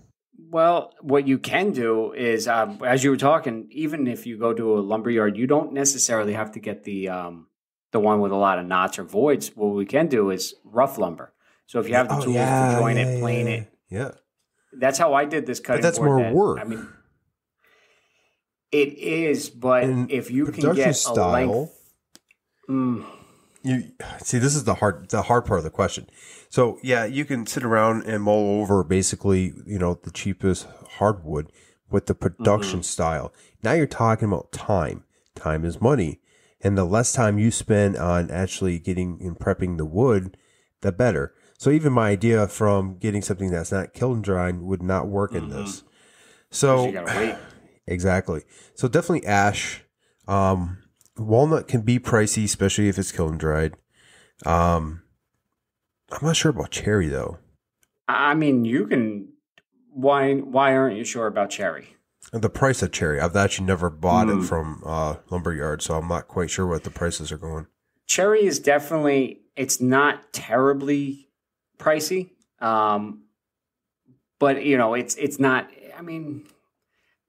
Well, what you can do is, um, as you were talking, even if you go to a lumber yard, you don't necessarily have to get the um, the one with a lot of knots or voids. What we can do is rough lumber. So if you have the Oh, tools yeah, to join yeah, it, plane yeah, it, Yeah, that's how I did this cutting. that's board more that- work. I mean, it is, but And if you can get a style- length, Mm, you see this is the hard the hard part of the question so yeah you can sit around and mull over basically you know the cheapest hardwood with the production style now you're talking about time time is money and the less time you spend on actually getting and prepping the wood the better so even my idea from getting something that's not kiln drying would not work in this so you wait. Exactly. So definitely ash. Um, walnut can be pricey, especially if it's kiln dried. Um, I'm not sure about cherry though. I mean, you can. Why? Why aren't you sure about cherry? The price of cherry, I've actually never bought Mm. it from uh, lumberyard, so I'm not quite sure what the prices are going. cherry is definitely it's not terribly pricey um but you know it's it's not i mean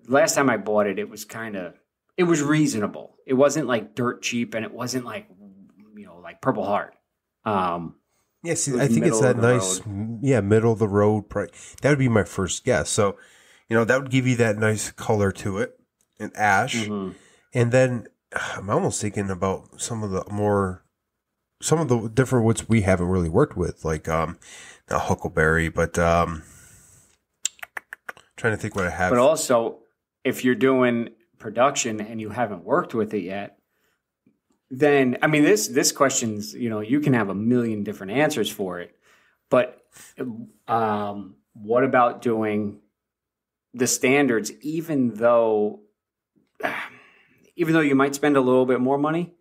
last time i bought it it was kind of it was reasonable it wasn't like dirt cheap and it wasn't like you know like purple heart um Yeah, see, I think it's that nice, m- yeah, middle of the road price. That would be my first guess. So, you know, that would give you that nice color to it, and ash. mhm. And then I'm almost thinking about some of the more, some of the different woods we haven't really worked with, like um, not huckleberry, but um, trying to think what I have. but also if you're doing production and you haven't worked with it yet then i mean this this question's you know you can have a million different answers for it but um what about doing the standards even though even though you might spend a little bit more money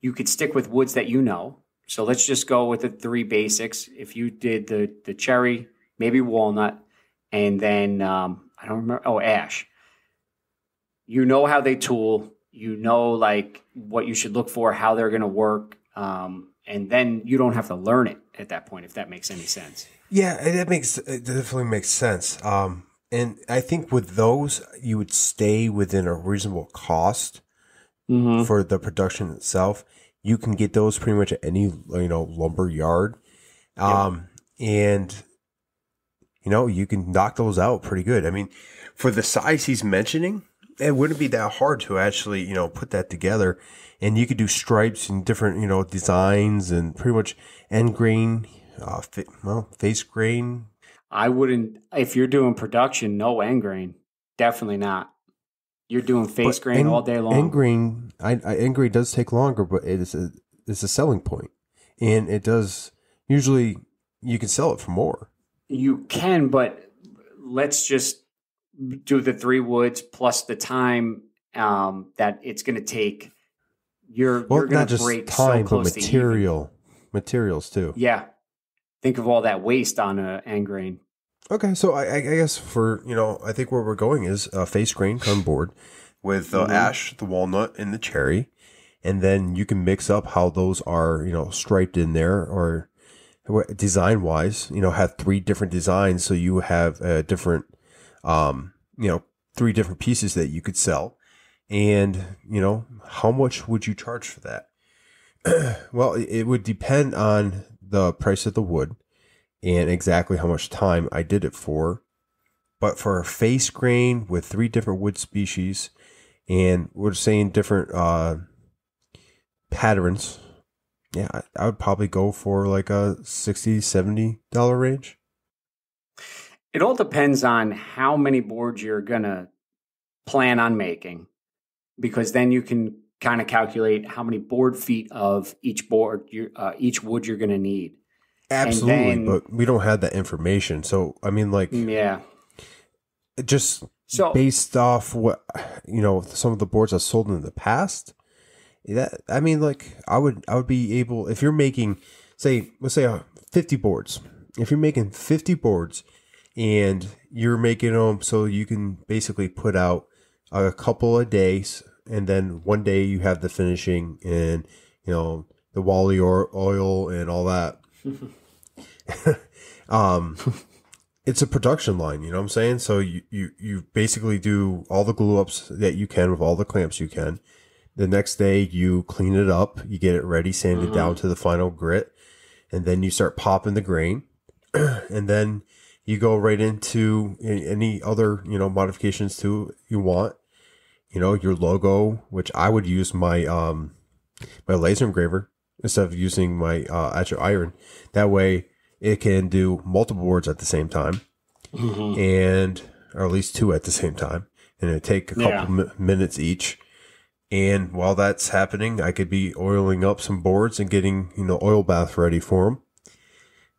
you could stick with woods that you know so let's just go with the three basics if you did the the cherry maybe walnut and then um, I don't remember. Oh, ash. You know how they tool. You know like what you should look for, how they're going to work, um, and then you don't have to learn it at that point. If that makes any sense. yeah, that makes it definitely makes sense. Um, and I think with those, you would stay within a reasonable cost Mm-hmm. for the production itself. You can get those pretty much at any you know lumber yard, um, and you know you can knock those out pretty good. I mean, for the size he's mentioning, it wouldn't be that hard to actually you know put that together, and you could do stripes and different you know designs and pretty much end grain, uh, well face grain. I wouldn't if you're doing production. No end grain. Definitely not. You're doing face But grain end- all day long. End grain, I, I end grain does take longer, but it is a it's a selling point, and it does usually you can sell it for more. You can, but let's just do the three woods plus the time um, that it's going to take you're Well, you're going not to just break time, so but close to material, materials too. Yeah. Think of all that waste on a end grain. Okay, so I, I guess for you know, I think where we're going is a face grain come board with the Mhm. ash, the walnut, and the cherry, and then you can mix up how those are you know striped in there or design wise. You know, have three different designs, so you have a different, um, you know, three different pieces that you could sell, and you know, how much would you charge for that? well, it would depend on the price of the wood and exactly how much time I did it for. But for a face grain with three different wood species, and we're saying different uh, patterns, yeah, I, I would probably go for like a 60 70 dollar range. It all depends on how many boards you're going to plan on making because then you can kind of calculate how many board feet of each board uh, each wood you're going to need. Absolutely, then- but we don't have that information. So I mean, like, Yeah. just So based off what you know, some of the boards I've sold in the past. That I mean, like I would I would be able if you're making say let's say uh, fifty boards. If you're making fifty boards and you're making them so you can basically put out a couple of days, and then one day you have the finishing and you know the Walrus Oil and all that. um it's a production line, you know what I'm saying? So you, you, you basically do all the glue ups that you can with all the clamps you can. The next day you clean it up, you get it ready, sand it down to the final grit, and then you start popping the grain. and then you go right into any other, you know, modifications to you want. You know, your logo, which I would use my um my laser engraver instead of using my uh actual iron. That way it can do multiple boards at the same time Mhm. and or at least two at the same time and it take a couple Yeah. mi- minutes each and while that's happening i could be oiling up some boards and getting you know oil bath ready for them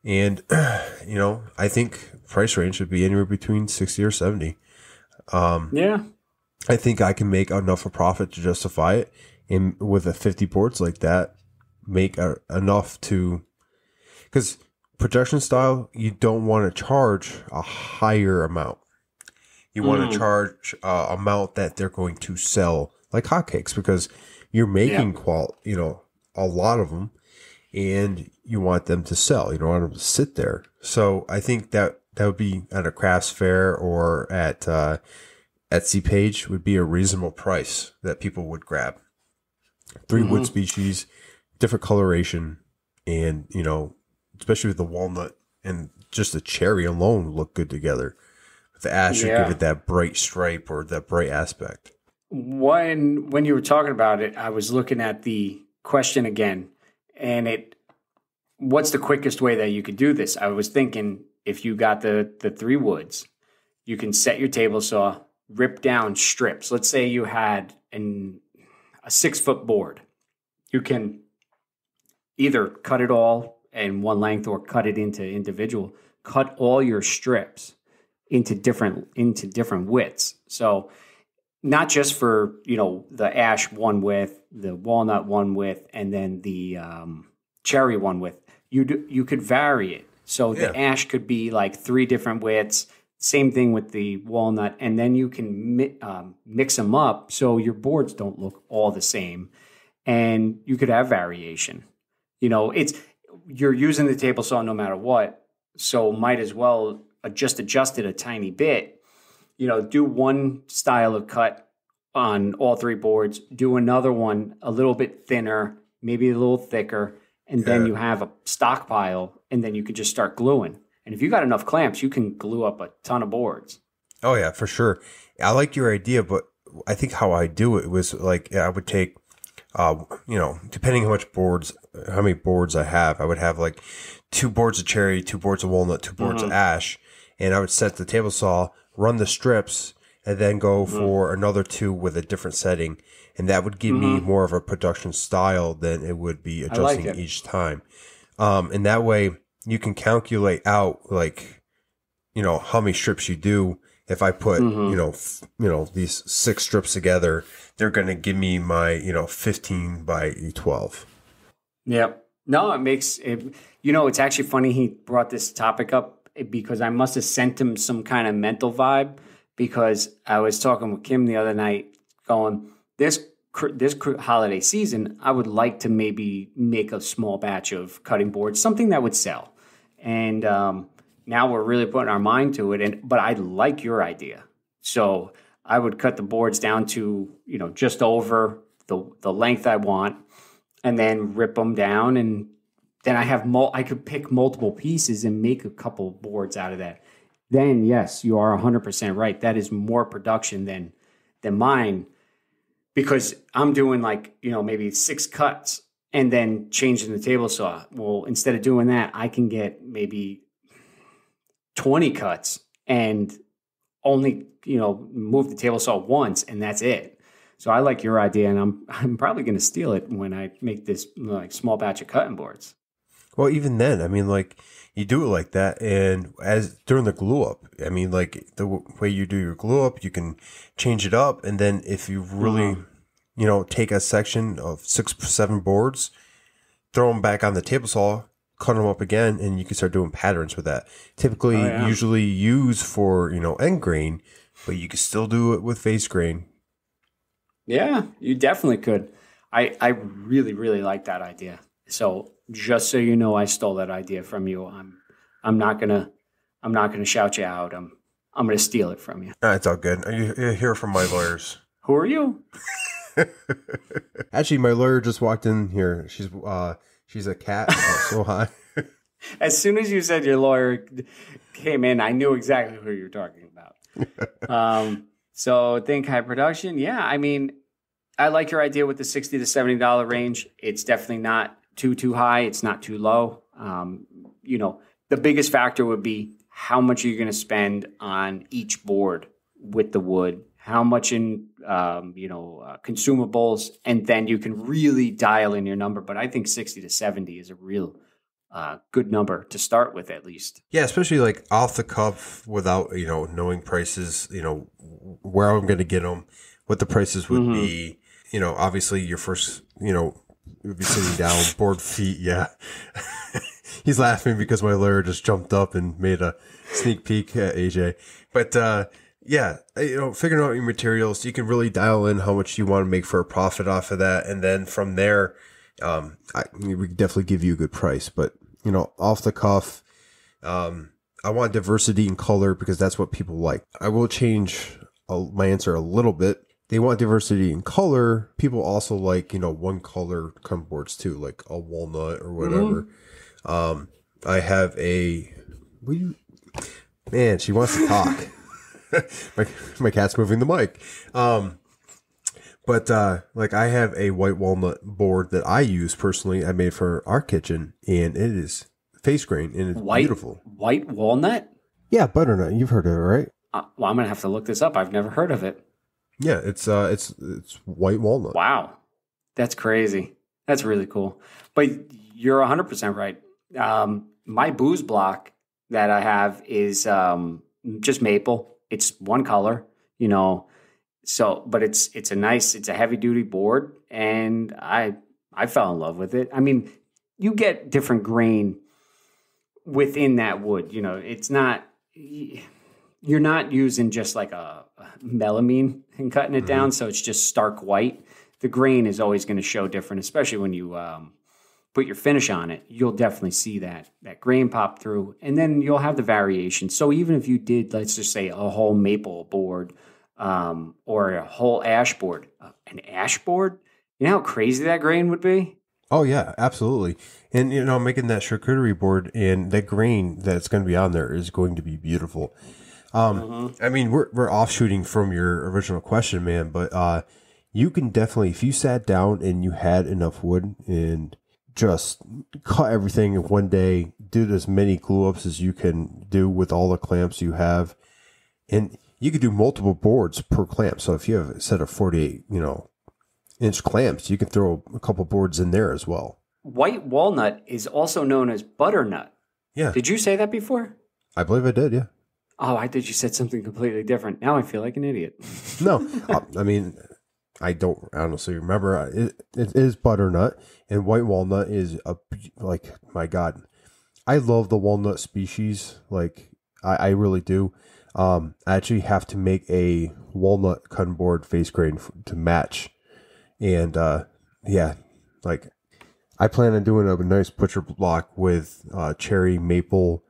and you know i think price range should be anywhere between 60 or 70 um yeah. I think I can make enough of a profit to justify it. And with a 50 boards like that, make a, enough to, because production style, you don't want to charge a higher amount. You want Mm. to charge a amount that they're going to sell like hotcakes because you're making qual, you know, a lot of them and you want them to sell. You don't want them to sit there. So I think that that would be at a crafts fair or at, uh, Etsy page would be a reasonable price that people would grab. 3 wood mm-hmm. species, different coloration, and you know, especially with the walnut and just the cherry alone look good together. The ash, would give it that bright stripe or that bright aspect. when when you were talking about it, I was looking at the question again, and it. What's the quickest way that you could do this? I was thinking if you got the the three woods, you can set your table saw, rip down strips. Let's say you had an a six foot board, you can either cut it all in one length or cut it into individual. Cut all your strips into different into different widths. So not just for you know the ash one width, the walnut one width, and then the um, cherry one width. You do, you could vary it. So Yeah. the ash could be like three different widths. Same thing with the walnut, and then you can mi- um, mix them up so your boards don't look all the same, and you could have variation. You know, it's you're using the table saw no matter what, so might as well uh, just adjust it a tiny bit you know, do one style of cut on all three boards, do another one a little bit thinner, maybe a little thicker, and then you have a stockpile, and then you can just start gluing. And if you got enough clamps, you can glue up a ton of boards. Oh yeah, for sure. I like your idea, but I think how I do it was like I would take, uh, you know, depending how much boards, how many boards I have, I would have like two boards of cherry, two boards of walnut, two boards of ash, and I would set the table saw, run the strips, and then go for another two with a different setting, and that would give me more of a production style than it would be adjusting it. each time. Um, and that way you can calculate out like you know how many strips you do if I put Mm-hmm. you know f- you know these six strips together, they're going to give me my you know fifteen by twelve. Yep. No, it makes it. You know, it's actually funny he brought this topic up because I must have sent him some kind of mental vibe because I was talking with Kim the other night, going this this holiday season, I would like to maybe make a small batch of cutting boards, something that would sell, and um, now we're really putting our mind to it. And but I like your idea, so I would cut the boards down to you know just over the the length I want and then rip them down and then I have mul- I could pick multiple pieces and make a couple boards out of that. Then yes, you are 100% right. That is more production than than mine because I'm doing like, you know, maybe 6 cuts and then changing the table saw. Well, instead of doing that, I can get maybe 20 cuts and only, you know, move the table saw once and that's it. So I like your idea, and I'm I'm probably going to steal it when I make this like small batch of cutting boards. Well, even then, I mean, like you do it like that, and as during the glue up, I mean, like the w- way you do your glue up, you can change it up, and then if you really, uh-huh. You know, take a section of six, seven boards, throw them back on the table saw, cut them up again, and you can start doing patterns with that. Typically, Oh, yeah. usually used for you know end grain, but you can still do it with face grain. Yeah, you definitely could. I I really really like that idea. So just so you know, I stole that idea from you. I'm I'm not gonna I'm not gonna shout you out. I'm I'm gonna steal it from you. It's all good. You you hear from my lawyers. Who are you? Actually, my lawyer just walked in here. She's uh she's a cat. Oh, so hi. As soon as you said your lawyer came in, I knew exactly who you're talking about. um, so think high production. Yeah, I mean, I like your idea with the sixty to seventy dollar range. It's definitely not too too high. It's not too low. Um, you know, the biggest factor would be how much you're going to spend on each board with the wood. How much in um, you know uh, consumables, and then you can really dial in your number. But I think sixty to seventy is a real uh, good number to start with, at least. Yeah, especially like off the cuff without, you know, knowing prices, you know, where I'm going to get them, what the prices would Mm-hmm. be. You know, obviously your first, you know, you'd be sitting down, board feet. Yeah. He's laughing because my lawyer just jumped up and made a sneak peek at AJ. But, uh, yeah, you know, figuring out your materials, you can really dial in how much you want to make for a profit off of that. And then from there, um, I, we could definitely give you a good price, but you know, off the cuff, um, I want diversity in color because that's what people like. I will change uh, my answer a little bit. They want diversity in color. People also like, you know, one color cum boards too, like a walnut or whatever. Um, I have a, do you, man, she wants to talk. my, my cat's moving the mic. Um, but uh, like I have a white walnut board that I use personally. I made for our kitchen, and it is face grain and it's White beautiful. white walnut. Yeah, butternut. You've heard of it, right? Uh, well, I'm gonna have to look this up. I've never heard of it. Yeah, it's uh, it's it's white walnut. Wow, that's crazy. That's really cool. But you're 100 percent right. Um, my booze block that I have is um, just maple. It's one color, you know. So, but it's it's a nice, it's a heavy duty board, and I I fell in love with it. I mean, you get different grain within that wood. You know, it's not you're not using just like a, melamine and cutting it down, so it's just stark white. The grain is always going to show different, especially when you um, put your finish on it. You'll definitely see that that grain pop through, and then you'll have the variation. So even if you did, let's just say, a whole maple board um, or a whole ash board, uh, an ash board, you know how crazy that grain would be. Oh yeah, absolutely. And you know, making that charcuterie board and that grain that's going to be on there is going to be beautiful. Um, I mean, we're we're offshooting from your original question, man, but uh, you can definitely, if you sat down and you had enough wood and just cut everything in one day, do as many glue ups as you can do with all the clamps you have, and you could do multiple boards per clamp. So if you have a set of forty-eight, you know, inch clamps, you can throw a couple boards in there as well. White walnut is also known as butternut. Yeah, Did you say that before? I believe I did. Yeah. Oh, I thought you said something completely different. Now I feel like an idiot. No, I mean, I don't honestly remember. It, it is butternut, and white walnut is a like my god. I love the walnut species. Like I, I really do. Um, I actually have to make a walnut cutting board face grain to match, and uh, yeah, like I plan on doing a nice butcher block with uh, cherry maple,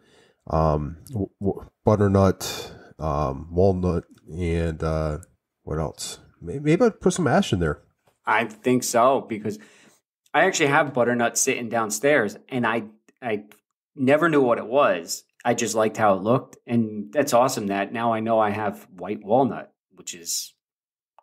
um, w- w- butternut, um, walnut, and uh, what else? May- Maybe I'd put some ash in there. I think so because I actually have butternut sitting downstairs, and I I never knew what it was. I just liked how it looked, and that's awesome. That now I know I have white walnut, which is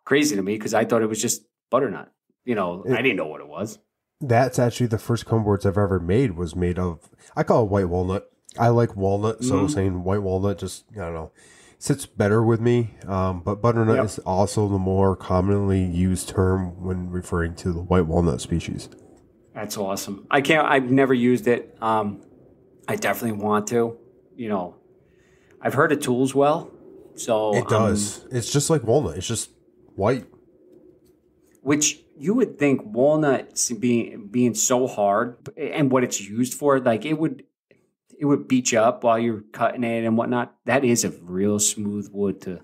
crazy to me because I thought it was just butternut. You know, I didn't know what it was. That's actually the first cone boards I've ever made was made of. I call it white walnut. I like walnut, so Mhm. saying white walnut just I don't know sits better with me. Um, but butternut Yep. is also the more commonly used term when referring to the white walnut species. That's awesome. I can't. I've never used it. Um, I definitely want to. You know, I've heard it tools well, so It um, does. it's just like walnut. It's just white. which you would think walnut being being so hard and what it's used for, like it would it would beat you up while you're cutting it and whatnot. That is a real smooth wood to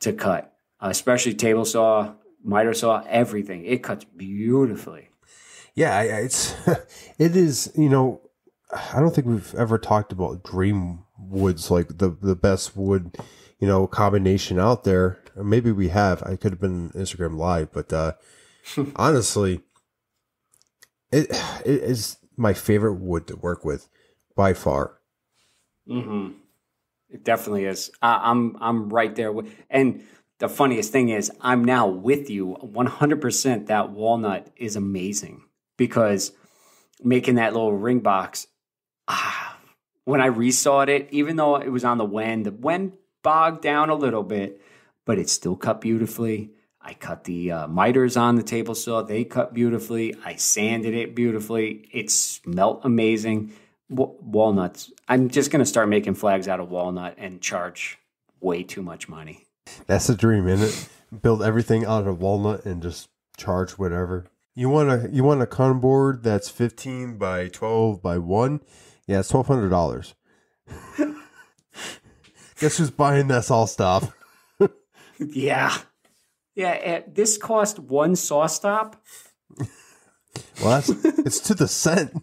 to cut, uh, especially table saw, miter saw, everything. It cuts beautifully. Yeah, it's it is. You know, I don't think we've ever talked about dream woods like the the best wood, you know, combination out there. Or maybe we have. I could have been Instagram live, but uh honestly, it it is my favorite wood to work with by far. Mm-hmm. It definitely is. I, I'm I'm right there with. And the funniest thing is, I'm now with you 100. percent That walnut is amazing because making that little ring box. Ah, when I resawed it, even though it was on the Wen, the Wen bogged down a little bit, but it still cut beautifully. I cut the uh, miters on the table saw; they cut beautifully. I sanded it beautifully. It smelt amazing. Wa- walnuts. I'm just going to start making flags out of walnut and charge way too much money. That's the dream, isn't it? Build everything out of walnut and just charge whatever. You want a you want a con board that's fifteen by twelve by one? Yeah, it's twelve hundred dollars. Guess who's buying this all stuff? yeah. Yeah, eh, this cost one SawStop. Well, that's it's to the cent.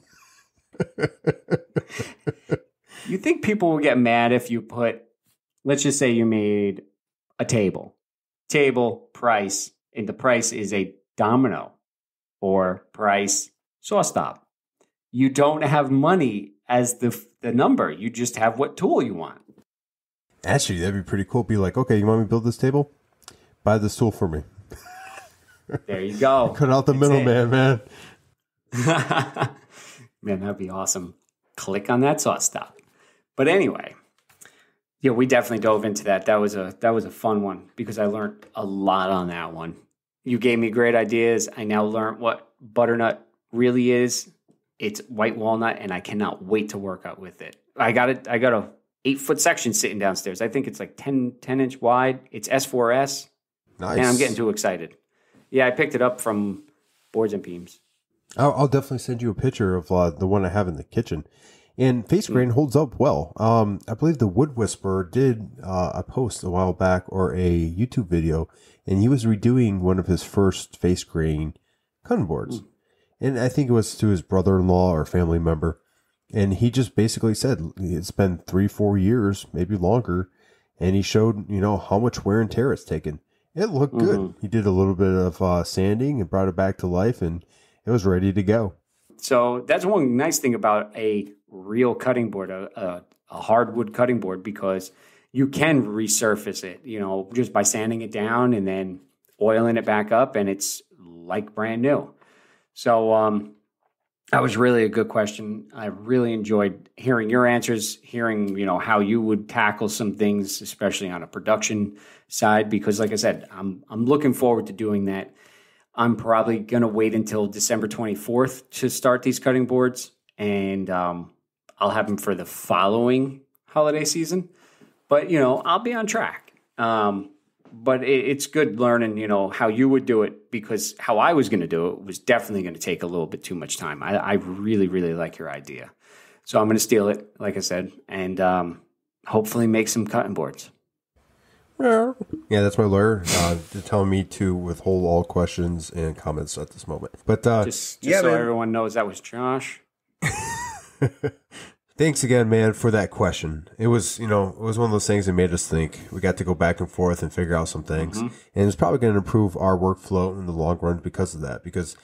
You think people will get mad if you put, let's just say you made a table, table price, and the price is a domino or price SawStop. You don't have money as the the number. You just have what tool you want. Actually, that'd be pretty cool. Be like, okay, you want me to build this table? Buy this tool for me. There you go. Cut out the middleman, man. Man, that'd be awesome. Click on that SawStop. But anyway, yeah, we definitely dove into that. That was a that was a fun one because I learned a lot on that one. You gave me great ideas. I now learned what butternut really is. It's white walnut, and I cannot wait to work out with it. I got it. I got a eight foot section sitting downstairs. I think it's like 10, 10 inch wide. It's S4S, Nice. and I'm getting too excited. Yeah, I picked it up from Boards and Beams. I'll, I'll definitely send you a picture of uh, the one I have in the kitchen. And face grain holds up well. Um, I believe the Wood Whisperer did uh, a post a while back or a YouTube video, and he was redoing one of his first face grain cutting boards. And I think it was to his brother in law or family member. And he just basically said it's been three, four years, maybe longer. And he showed, you know, how much wear and tear it's taken. It looked good. He did a little bit of uh, sanding and brought it back to life, and it was ready to go. So that's one nice thing about a real cutting board, a, a, a hardwood cutting board, because you can resurface it, you know, just by sanding it down and then oiling it back up, and it's like brand new. So um, that was really a good question. I really enjoyed hearing your answers, hearing you know how you would tackle some things, especially on a production side, because like I said, I'm I'm looking forward to doing that. I'm probably going to wait until December 24th to start these cutting boards, and um, I'll have them for the following holiday season. but you know, I'll be on track. Um, but it, it's good learning, you know, how you would do it because how I was going to do it was definitely going to take a little bit too much time. I, I really, really like your idea, so I'm going to steal it, like I said, and um, hopefully make some cutting boards. Yeah, that's my lawyer uh, telling me to withhold all questions and comments at this moment. But uh, Just, just yeah, so man. everyone knows, that was Josh. Thanks again, man, for that question. It was, you know, it was one of those things that made us think. We got to go back and forth and figure out some things. And it's probably going to improve our workflow in the long run because of that. Because,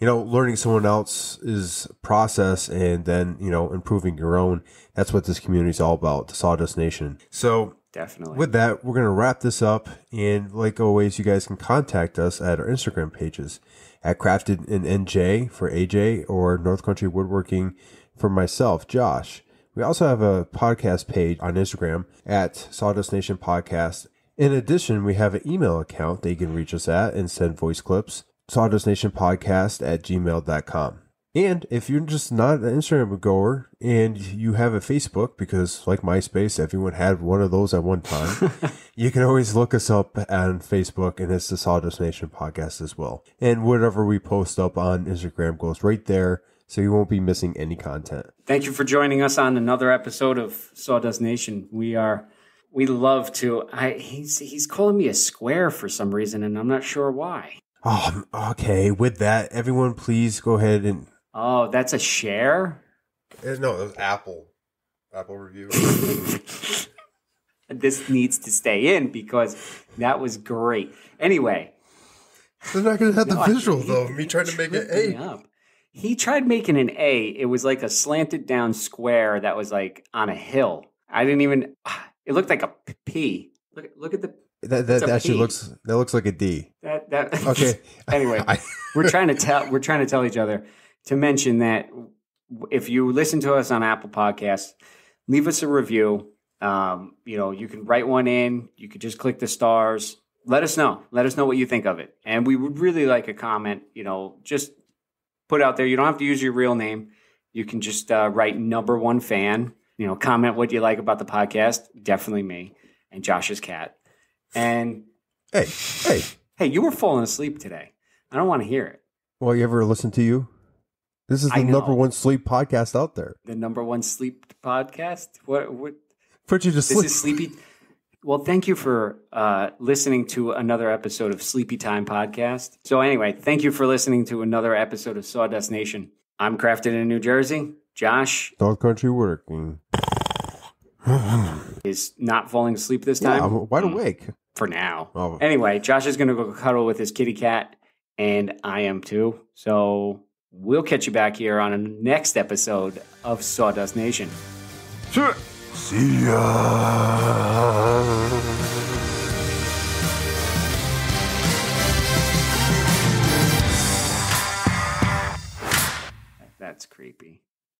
you know, learning someone else's process and then, you know, improving your own. That's what this community is all about, the Sawdust Nation. So Definitely. with that, we're going to wrap this up. And like always, you guys can contact us at our Instagram pages at Crafted in NJ for AJ or North Country Woodworking for myself, Josh. We also have a podcast page on Instagram at Sawdust Nation Podcast. In addition, we have an email account that you can reach us at and send voice clips. Sawdust Nation Podcast at gmail.com. And if you're just not an Instagram goer and you have a Facebook, because like MySpace, everyone had one of those at one time, you can always look us up on Facebook and it's the Sawdust Nation podcast as well. And whatever we post up on Instagram goes right there, so you won't be missing any content. Thank you for joining us on another episode of Sawdust Nation. We are we love to I he's he's calling me a square for some reason and I'm not sure why. Oh, okay. With that, everyone, please go ahead and. Oh, that's a share? Uh, no, it was Apple. Apple review. This needs to stay in because that was great. Anyway, They're not going to have the No, I- visual, he- though. he Me trying to make it tripped me A. up. He tried making an A. It was like a slanted down square that was like on a hill. I didn't even. It looked like a P. Look, look at the That, It's that actually P. looks that looks like a D. that that. Okay. anyway, I- we're trying to tell we're trying to tell each other to mention that if you listen to us on Apple Podcasts, leave us a review. Um, you know, you can write one in. You could just click the stars. Let us know. Let us know what you think of it, and we would really like a comment. You know, just put out there. You don't have to use your real name. You can just uh, write number one fan. You know, comment what you like about the podcast. Definitely me and Josh's cat. And hey, hey. hey, you were falling asleep today. I don't want to hear it. Well, you ever listen to you? This is the number one sleep podcast out there. the number one sleep podcast. What? What? Put you to This sleep. is Sleepy. Well, thank you for uh, listening to another episode of Sleepy Time Podcast. So, anyway, thank you for listening to another episode of Sawdust Nation. I'm crafted in New Jersey. Josh North Country Working. is not falling asleep this Yeah, time I'm wide awake. for now. Oh, Anyway, Josh is going to go cuddle with his kitty cat, and I am too. So, We'll catch you back here on the next episode of Sawdust Nation. Sure. See ya. That's creepy.